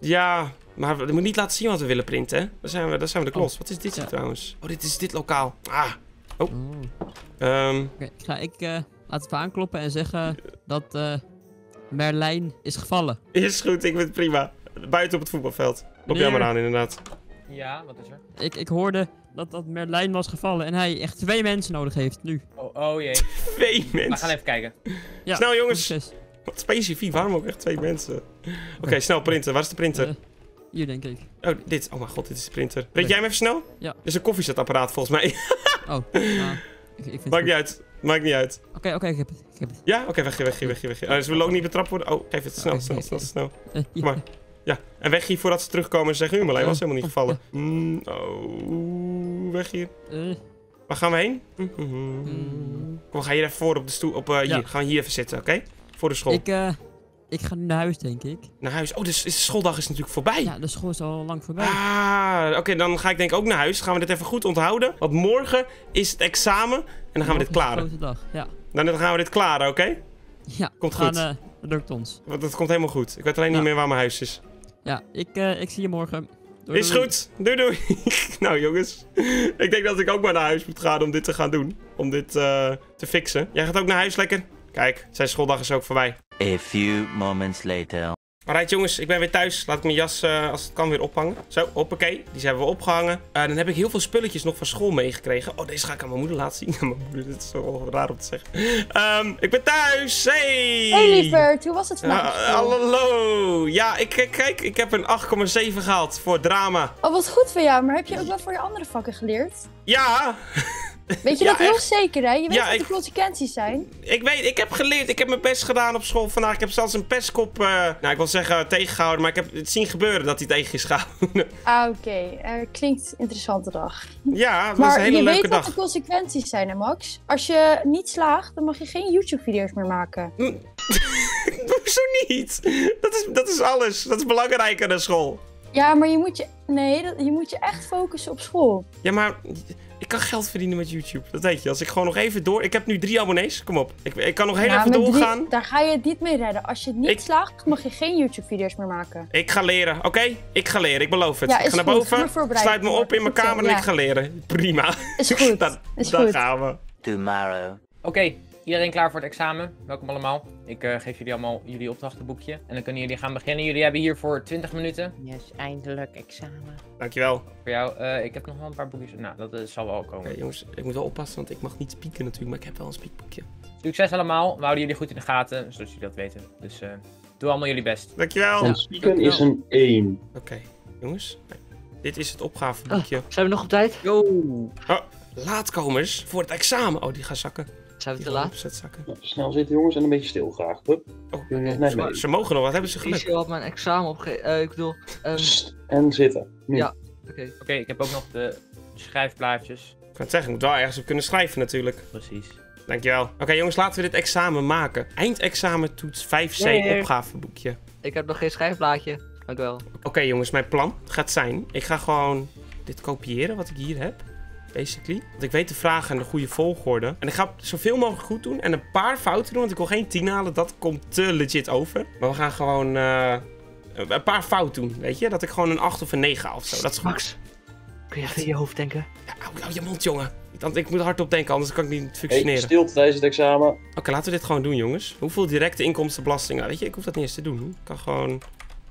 Ja, maar we moeten niet laten zien wat we willen printen? Daar zijn we, daar zijn we de klos. Oh. Wat is dit hier Ja. trouwens? Oh, dit is dit lokaal. Ah, Oh. ehm, Oké, ik ga ik eh, laten we aankloppen en zeggen dat eh, Merlijn is gevallen. is goed, ik vind het prima. Buiten op het voetbalveld. Loop jij maar aan, inderdaad. Ja, wat is er? Ik, ik hoorde dat, dat Merlijn was gevallen en hij echt twee mensen nodig heeft nu. Oh, oh jee. Twee We gaan mensen. even kijken. Ja, Snel, jongens. succes. Wat specifiek, waarom ook echt twee mensen? Oké, snel printen. Waar is de printer? Eh, hier denk ik. Oh, dit. Oh mijn god, dit is de printer. Weet jij hem even snel? Ja. Dit is een koffiezetapparaat volgens mij. Oh, nou, ik, Maakt niet uit. Maakt niet uit. Oké, oké, ik heb het. Ik heb het. Ja? Oké, weg hier, weg hier, weg hier, weg hier. Oh, ze willen ook niet betrapt worden. Oh, geef het. Snel, Oké, snel, snel, snel. Hier. Maar. Ja, en weg hier voordat ze terugkomen en zeggen... Marlijn Eh, was helemaal niet oh, gevallen. Mm, oh, weg hier. Eh, Waar gaan we heen? Mhm. Mm. Kom, ga hier even voor op de stoel. Op, eh, hier. Ja. Gaan we hier even zitten, oké? Voor de school. ik, eh, ik ga nu naar huis, denk ik. Naar huis. Oh, dus de schooldag is natuurlijk voorbij. Ja, de school is al lang voorbij. Ah, oké, dan ga ik denk ik ook naar huis. Gaan we dit even goed onthouden. Want morgen is het examen. En dan gaan we dit klaren. grote dag, ja. Dan gaan we dit klaren, oké? Ja, Komt gaan goed. eh, naar Dorktons. Want dat komt helemaal goed. Ik weet alleen niet meer waar mijn huis is. Ja, ik, eh, ik zie je morgen. Doei, Is doei. goed. Doei doei. nou jongens. Ik denk dat ik ook maar naar huis moet gaan om dit te gaan doen. Om dit eh, te fixen. Jij gaat ook naar huis lekker? Kijk, zijn schooldag is ook voorbij. A few moments later. Alright jongens, ik ben weer thuis. Laat ik mijn jas, eh, als het kan, weer ophangen. Zo, hoppakee. Die hebben we opgehangen. Eh, dan heb ik heel veel spulletjes nog van school meegekregen. Oh, deze ga ik aan mijn moeder laten zien. mijn moeder, dit is wel raar om te zeggen. Ehm, ik ben thuis. Hey! Hey lieverd, hoe was het vandaag? school? hallo. Ja, ik, kijk, kijk, ik heb een 8,7 gehaald voor drama. Oh, wat goed van jou, maar heb je ook wel voor je andere vakken geleerd? Ja, Weet je Ja, dat heel zeker, hè? Je weet Ja, wat ik- de consequenties zijn. ik weet, ik heb geleerd. Ik heb mijn best gedaan op school vandaag. Ik heb zelfs een pestkop, eh, nou ik wil zeggen tegengehouden, maar ik heb het zien gebeuren dat hij tegen is gehouden. Ah, oké. Eh, klinkt interessante dag. ja, dat was Maar een hele je leuke weet dag. wat de consequenties zijn, hè, Max? Als je niet slaagt, dan mag je geen YouTube-video's meer maken. Hoezo niet? Dat is, dat is alles. Dat is belangrijker dan school. Ja, maar je moet je... Nee, dat- je moet je echt focussen op school. Ja, maar ik kan geld verdienen met YouTube. Dat weet je. Als ik gewoon nog even door... Ik heb nu drie abonnees. Kom op. Ik, ik kan nog heel Ja, even drie- doorgaan. daar ga je het niet mee redden. Als je het niet Ik- slaagt, mag je geen YouTube-video's meer maken. Ik ga leren, oké? Ik ga leren, ik beloof het. Ja, ik ga naar boven, sluit me op in mijn kamer en ik ga leren. Prima. Is goed. dat, Is goed. gaan we. Tomorrow. Oké, iedereen klaar voor het examen? Welkom allemaal. Ik eh, geef jullie allemaal jullie opdrachtenboekje. En dan kunnen jullie gaan beginnen. Jullie hebben hier voor 20 minuten. Yes, eindelijk examen. Dankjewel. Voor jou, eh, ik heb nog wel een paar boekjes. Nou, dat eh, zal wel Oké, komen. jongens, ik moet wel oppassen, want ik mag niet spieken natuurlijk, maar ik heb wel een spiekboekje. Succes allemaal. We houden jullie goed in de gaten, zodat jullie dat weten. Dus eh, doe allemaal jullie best. Dankjewel. Van spieken is een 1. Oké, jongens. Dit is het opgaveboekje. Zijn we nog op tijd? Yo! Laatkomers voor het examen. Oh, die gaan zakken. Zijn we te laat? Nou, snel zitten jongens en een beetje stil graag. Hup, Oh, mee. ze mogen nog, wat hebben ze geluk? Ik had mijn examen opge... eh, ik bedoel... ehm, Psst, En zitten. Nu. Ja. Oké. Oké, ik heb ook nog de schrijfplaatjes. Ik kan het zeggen, ik moet wel ergens op kunnen schrijven natuurlijk. Precies. Dankjewel. Oké jongens, laten we dit examen maken. Eindexamen toets 5C Nee. opgaveboekje. Ik heb nog geen schrijfblaadje. Dank wel. Oké jongens, mijn plan gaat zijn... Ik ga gewoon dit kopiëren wat ik hier heb. Basically. Want ik weet de vragen en de goede volgorde. En ik ga zoveel mogelijk goed doen. En een paar fouten doen. Want ik wil geen 10 halen. Dat komt te legit over. Maar we gaan gewoon eh, een paar fouten doen. Weet je? Dat ik gewoon een 8 of een 9 haal of zo. Dat is goed. Max, kun je even in je hoofd denken? Ja, hou, hou je mond, jongen. Want ik moet hardop denken, anders kan ik niet Hey, functioneren. stilte tijdens het examen. Oké, laten we dit gewoon doen, jongens. Hoeveel directe inkomstenbelasting? Nou, weet je, ik hoef dat niet eens te doen. Ik kan gewoon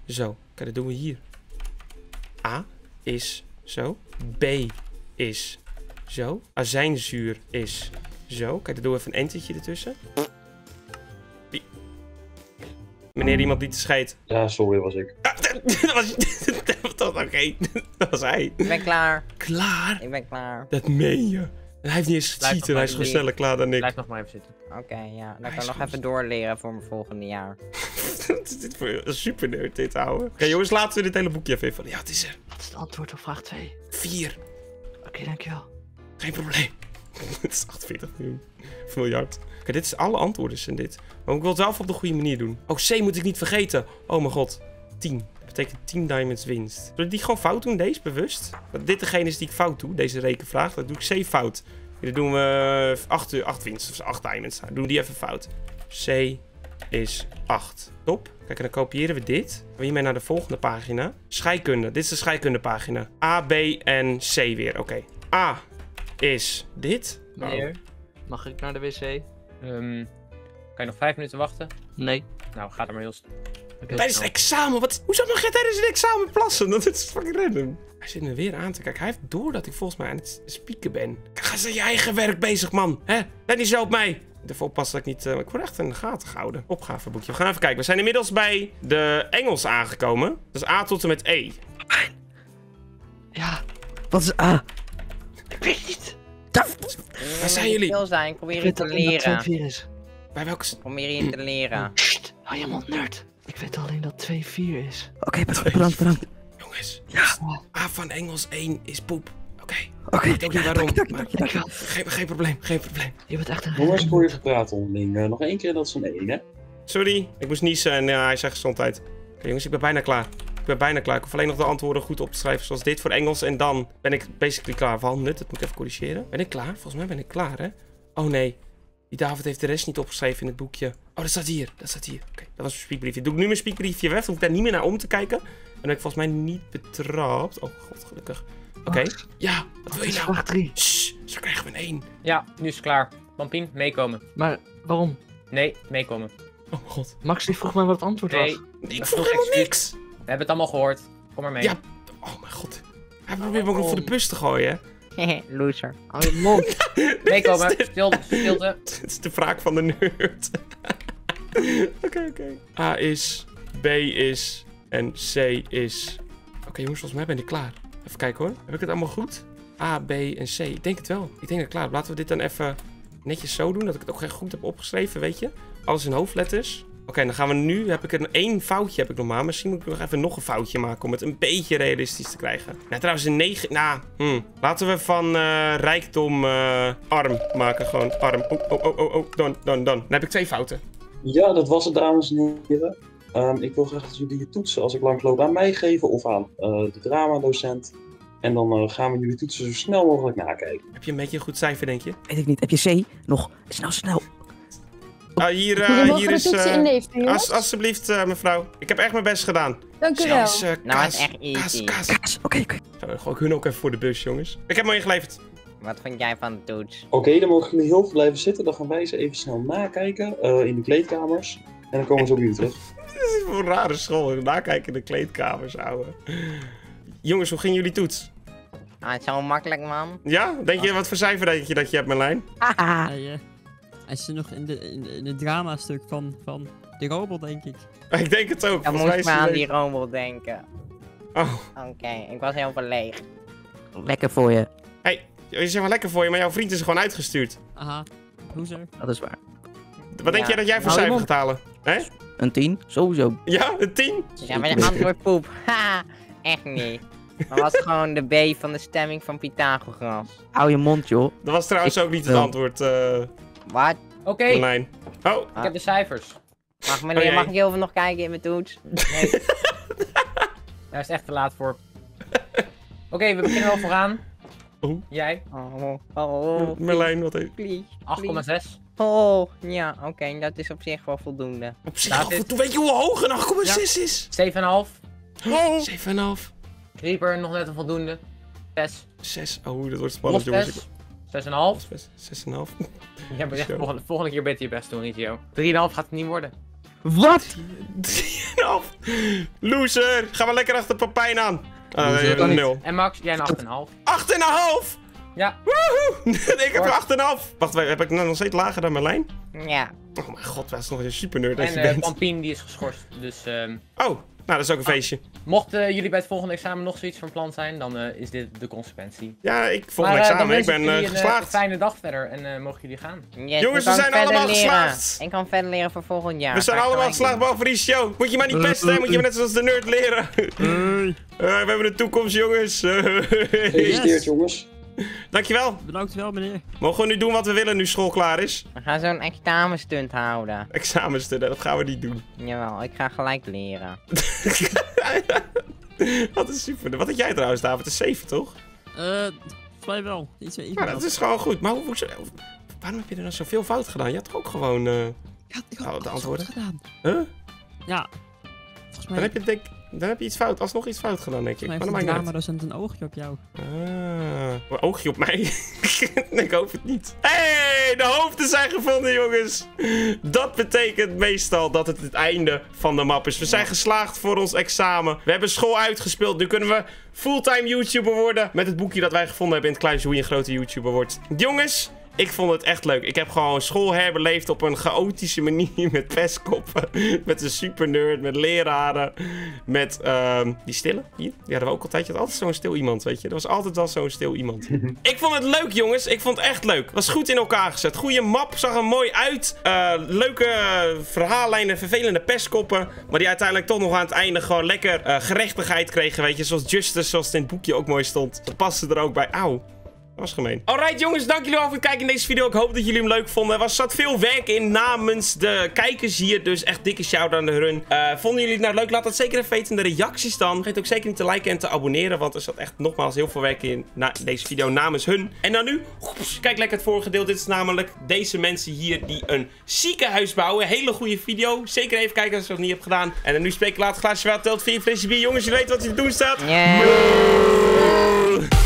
zo. Kijk, dat doen we hier. A is zo. B is zo. Azijnzuur is zo. Kijk, dan doen we even een entertje ertussen. Wie- Meneer iemand die te scheet. Ja, sorry, was ik. Ah, dat was... dat was Oké, dat was hij. Ik ben klaar. Klaar? Ik ben klaar. Dat meen je. Hij heeft niet eens nog Hij is gewoon sneller klaar dan ik. Blijf nog maar even zitten. Oké, ja. Dan Hij kan ik nog goed. even doorleren voor mijn volgende jaar. Wat is dit voor een super nerd dit, ouwe? Oké, jongens, laten we dit hele boekje even invullen. Ja, het is er. Wat is het antwoord op vraag 2? Vier. Oké, dankjewel. Geen probleem. het is 48 miljoen. Miljard. Oké, dit is alle antwoorden zijn dit. Maar ik wil het even op de goede manier doen. Oh, C moet ik niet vergeten. Oh mijn god. 10. Dat betekent 10 diamonds winst. Zullen we die gewoon fout doen, deze, bewust? Dat dit degene is die ik fout doe, deze rekenvraag. Dan doe ik C fout. Dan doen we 8, 8 winst, of 8 diamonds. Nou, doen die even fout. C is 8. Top. Kijk, en dan kopiëren we dit. Gaan we hiermee naar de volgende pagina. Scheikunde. Dit is de scheikundepagina. A, B en C weer. Oké. A is dit. Meneer, mag ik naar de wc? Ehm, kan je nog vijf minuten wachten? Nee. Nou, ga er maar heel snel. Tijdens het examen? Wat? Hoezo mag jij tijdens het examen plassen? Dat is fucking random. Hij zit me weer aan te kijken. Hij heeft door dat ik volgens mij aan het spieken ben. Ga eens aan je eigen werk bezig, man. Hè? Let niet zo op mij. Ervoor oppassen dat ik niet... eh, ik word echt in de gaten gehouden. Opgaveboekje. We gaan even kijken. We zijn inmiddels bij de Engels aangekomen. Dus A tot en met E. Ja, Wat is A? Ik weet het niet. Waar zijn jullie? Stil zijn, ik probeer je te alleen dat 2 leren. 4 is. Bij welke... s- Ik probeer je te leren. Sst, hou je mond, nerd. Ik weet alleen dat 2 4 is. Oké, bedankt, bedankt, bedankt. Jongens. Ja. A van Engels 1 is poep. Oké. Oké, Ik weet ook niet waarom. dank je, dank je, dank je. Geen, geen probleem. Geen probleem. Je bent echt een Jongens, voor je gepraat onderling. Eh, nog één keer, dat is een 1, hè? Sorry, ik moest niezen en ja, hij zegt gezondheid. Oké jongens, ik ben bijna klaar. Ik ben bijna klaar. Ik hoef alleen nog de antwoorden goed op te schrijven zoals dit voor Engels. En dan ben ik basically klaar. Van nut, dat moet ik even corrigeren. Ben ik klaar? Volgens mij ben ik klaar, hè? Oh nee, die David heeft de rest niet opgeschreven in het boekje. Oh, dat staat hier. Dat staat hier. Oké, dat was mijn spiekbriefje. Doe ik nu mijn spiekbriefje weg, dan hoef ik daar niet meer naar om te kijken. Dan ben ik volgens mij niet betrapt. Oh god, gelukkig. Oké. Ja, wat wil je nou? vraag 3? Shh, zo krijgen we een 1. Ja, nu is het klaar. Pampien, meekomen. Maar waarom? Nee, meekomen. Oh god. Max die vroeg mij wat het antwoord Nee, was. Ik vroeg helemaal niks. We hebben het allemaal gehoord. Kom maar mee. Ja. Oh mijn god. Hij probeert me ook nog voor de bus te gooien, hè? Loser. Hou je mond. Meekomen. Stilte, stilte. Het is de wraak van de nerd. Oké, oké. A is, B is en C is. Oké, jongens, volgens mij ben ik klaar. Even kijken hoor. Heb ik het allemaal goed? A, B en C. Ik denk het wel. Ik denk dat klaar. Laten we dit dan even netjes zo doen. Dat ik het ook echt goed heb opgeschreven, weet je? Alles in hoofdletters. Oké, dan gaan we nu. Heb ik een één foutje heb ik nog maar. Misschien moet ik nog even nog een foutje maken om het een beetje realistisch te krijgen. Nou, trouwens een 9. Nou, hm. laten we van eh, rijkdom eh, arm maken. Gewoon arm. Oh, oh, oh, oh, oh. Dan, dan, dan. Dan heb ik twee fouten. Ja, dat was het, dames en heren. Ehm, ik wil graag dat jullie je toetsen als ik langsloop aan mij geven of aan eh, de dramadocent. En dan gaan we jullie toetsen zo snel mogelijk nakijken. Heb je een beetje een goed cijfer, denk je? Weet ik niet. Heb je C? Nog. Snel, snel. Ah, hier, eh, hier is. toetsen eh, als, alsjeblieft, eh, mevrouw. Ik heb echt mijn best gedaan. Dank u wel. is, Nou, het is echt easy. kaas. Kaas. Oké, oké. Zo, dan gooi ik hun ook even voor de bus, jongens. Ik heb hem ingeleverd. Wat vind jij van de toets? Oké, dan mogen jullie heel veel blijven zitten. Dan gaan wij ze even snel nakijken eh, in de kleedkamers. En dan komen zo op jullie terug. Dit is voor een rare school. Nakijken in de kleedkamers, ouwe. Jongens, hoe ging jullie toets? Ah, het is zo makkelijk, man. Ja? Denk je, wat voor cijfer denk je dat je hebt, Merlijn? Haha. Hij, zit nog in, de, in, het drama-stuk van, van de robot, denk ik. Ik denk het ook. Dan moest me hij aan die robot denken. Oh, Oké, ik was heel verleeg. Lekker voor je. hey, je zegt wel lekker voor je, maar jouw vriend is gewoon uitgestuurd. Aha. Hoezo? Dat is waar. Wat denk jij dat jij voor je cijfer gaat halen? Hè? Een 10? Sowieso. Ja, een 10? Ja, maar de antwoord poep. Haha, echt niet. Dat was gewoon de B van de stemming van Pythagoras. Hou je mond, joh. Dat was trouwens Ik ook niet het antwoord, eh Wat? Oké. Oh, ik heb de cijfers. Mag, meneer, Oh, mag ik heel veel nog kijken in mijn toets? Nee. Daar is het echt te laat voor. Oké, we beginnen wel vooraan. Oeh. Jij? Oh, oh, oh. Merlijn, wat heeft... Please, please. 8,6. Oh, ja, oké, dat is op zich wel voldoende. Op zich, en toe weet je hoe hoog een 8,6 is? 7,5. Oh. 7,5. Creeper nog net een voldoende. 6. 6. Oh, dat wordt spannend, jongens. Ik- 6. 6,5. 6,5. Ja, maar echt, Zo. volgende, volgende keer beter je best doen, niet Jo. 3,5 gaat het niet worden. Wat? 3,5. Loser. Ga maar lekker achter Papijn aan. Ah, je een. 0. En Max, jij een 8,5. 8,5. Ja, Woehoe. ik heb er 8,5. Wacht, heb ik nou nog steeds lager dan Merlijn? Ja. Oh mijn god, dat is nog een super nerd en je eh bent. Pampien die is geschorst. Dus ehm Oh, nou dat is ook een feestje. mochten jullie bij het volgende examen nog zoiets van plan zijn, dan eh, is dit de consequentie. Ja, ik volg Maar, een eh, examen. Ik ben eh, een, eh, geslaagd. fijne dag verder en eh, mogen jullie gaan. Yes, Jongens, we zijn allemaal leren. geslaagd. Ik kan verder leren voor volgend jaar. We zijn allemaal geslaagd behalve die show. Moet je maar niet pesten, hè? Moet je maar net zoals de nerd leren. Hey, Eh, we hebben een toekomst, jongens. Gefeliciteerd, Yes. jongens. Dankjewel. bedankt wel, meneer. Mogen we nu doen wat we willen nu school klaar is? We gaan zo'n examenstunt houden. Examenstudent, dat gaan we niet doen. Jawel, ik ga gelijk leren. Wat is super. Wat had jij trouwens, David? Een 7, toch? Eh, mij wel. Iets, iets Ja, meer dat is gewoon goed. Maar hoe, waarom heb je er dan zoveel fout gedaan? Je had toch ook gewoon... eh, Ja, ik had Oh, de alles antwoorden? goed gedaan. Huh? Ja. Volgens mij, Dan heb je, denk, dan heb je iets fout, alsnog iets fout gedaan, denk ik. volgens Maar mij dat maakt de niet uit. een oogje op jou. Ah, een oogje op mij. ik hoop het niet. hey, de hoofden zijn gevonden, jongens. Dat betekent meestal dat het het einde van de map is. We zijn geslaagd voor ons examen. We hebben school uitgespeeld. Nu kunnen we fulltime YouTuber worden. Met het boekje dat wij gevonden hebben in het kluisje hoe je een grote YouTuber wordt. Jongens. Ik vond het echt leuk. Ik heb gewoon school herbeleefd op een chaotische manier met pestkoppen. Met een super nerd, met leraren. Met ehm, die stille hier. Die hadden we ook altijd. Je had altijd zo'n stil iemand, weet je. Er was altijd wel zo'n stil iemand. ik vond het leuk, jongens. Ik vond het echt leuk. Was goed in elkaar gezet. Goede map, zag er mooi uit. Eh, leuke verhaallijnen, vervelende pestkoppen. Maar die uiteindelijk toch nog aan het einde gewoon lekker eh, gerechtigheid kregen, weet je. Zoals Justice, zoals het in het boekje ook mooi stond. Dat paste er ook bij. Auw. Dat was gemeen. Alright jongens, dank jullie wel voor het kijken in deze video. Ik hoop dat jullie hem leuk vonden. Er was, zat veel werk in namens de kijkers hier. Dus echt dikke shout-out aan hun. Eh, vonden jullie het nou leuk? Laat dat zeker even weten in de reacties dan. Vergeet ook zeker niet te liken en te abonneren. Want er zat echt nogmaals heel veel werk in na deze video namens hun. En dan nu, oeps, kijk lekker het vorige deel. Dit is namelijk deze mensen hier die een ziekenhuis bouwen. Hele goede video. Zeker even kijken als je dat niet hebt gedaan. En dan nu spreek ik later glaasje water. Telt vier flesje bier. Jongens, je weet wat je te doen staat. Yeah.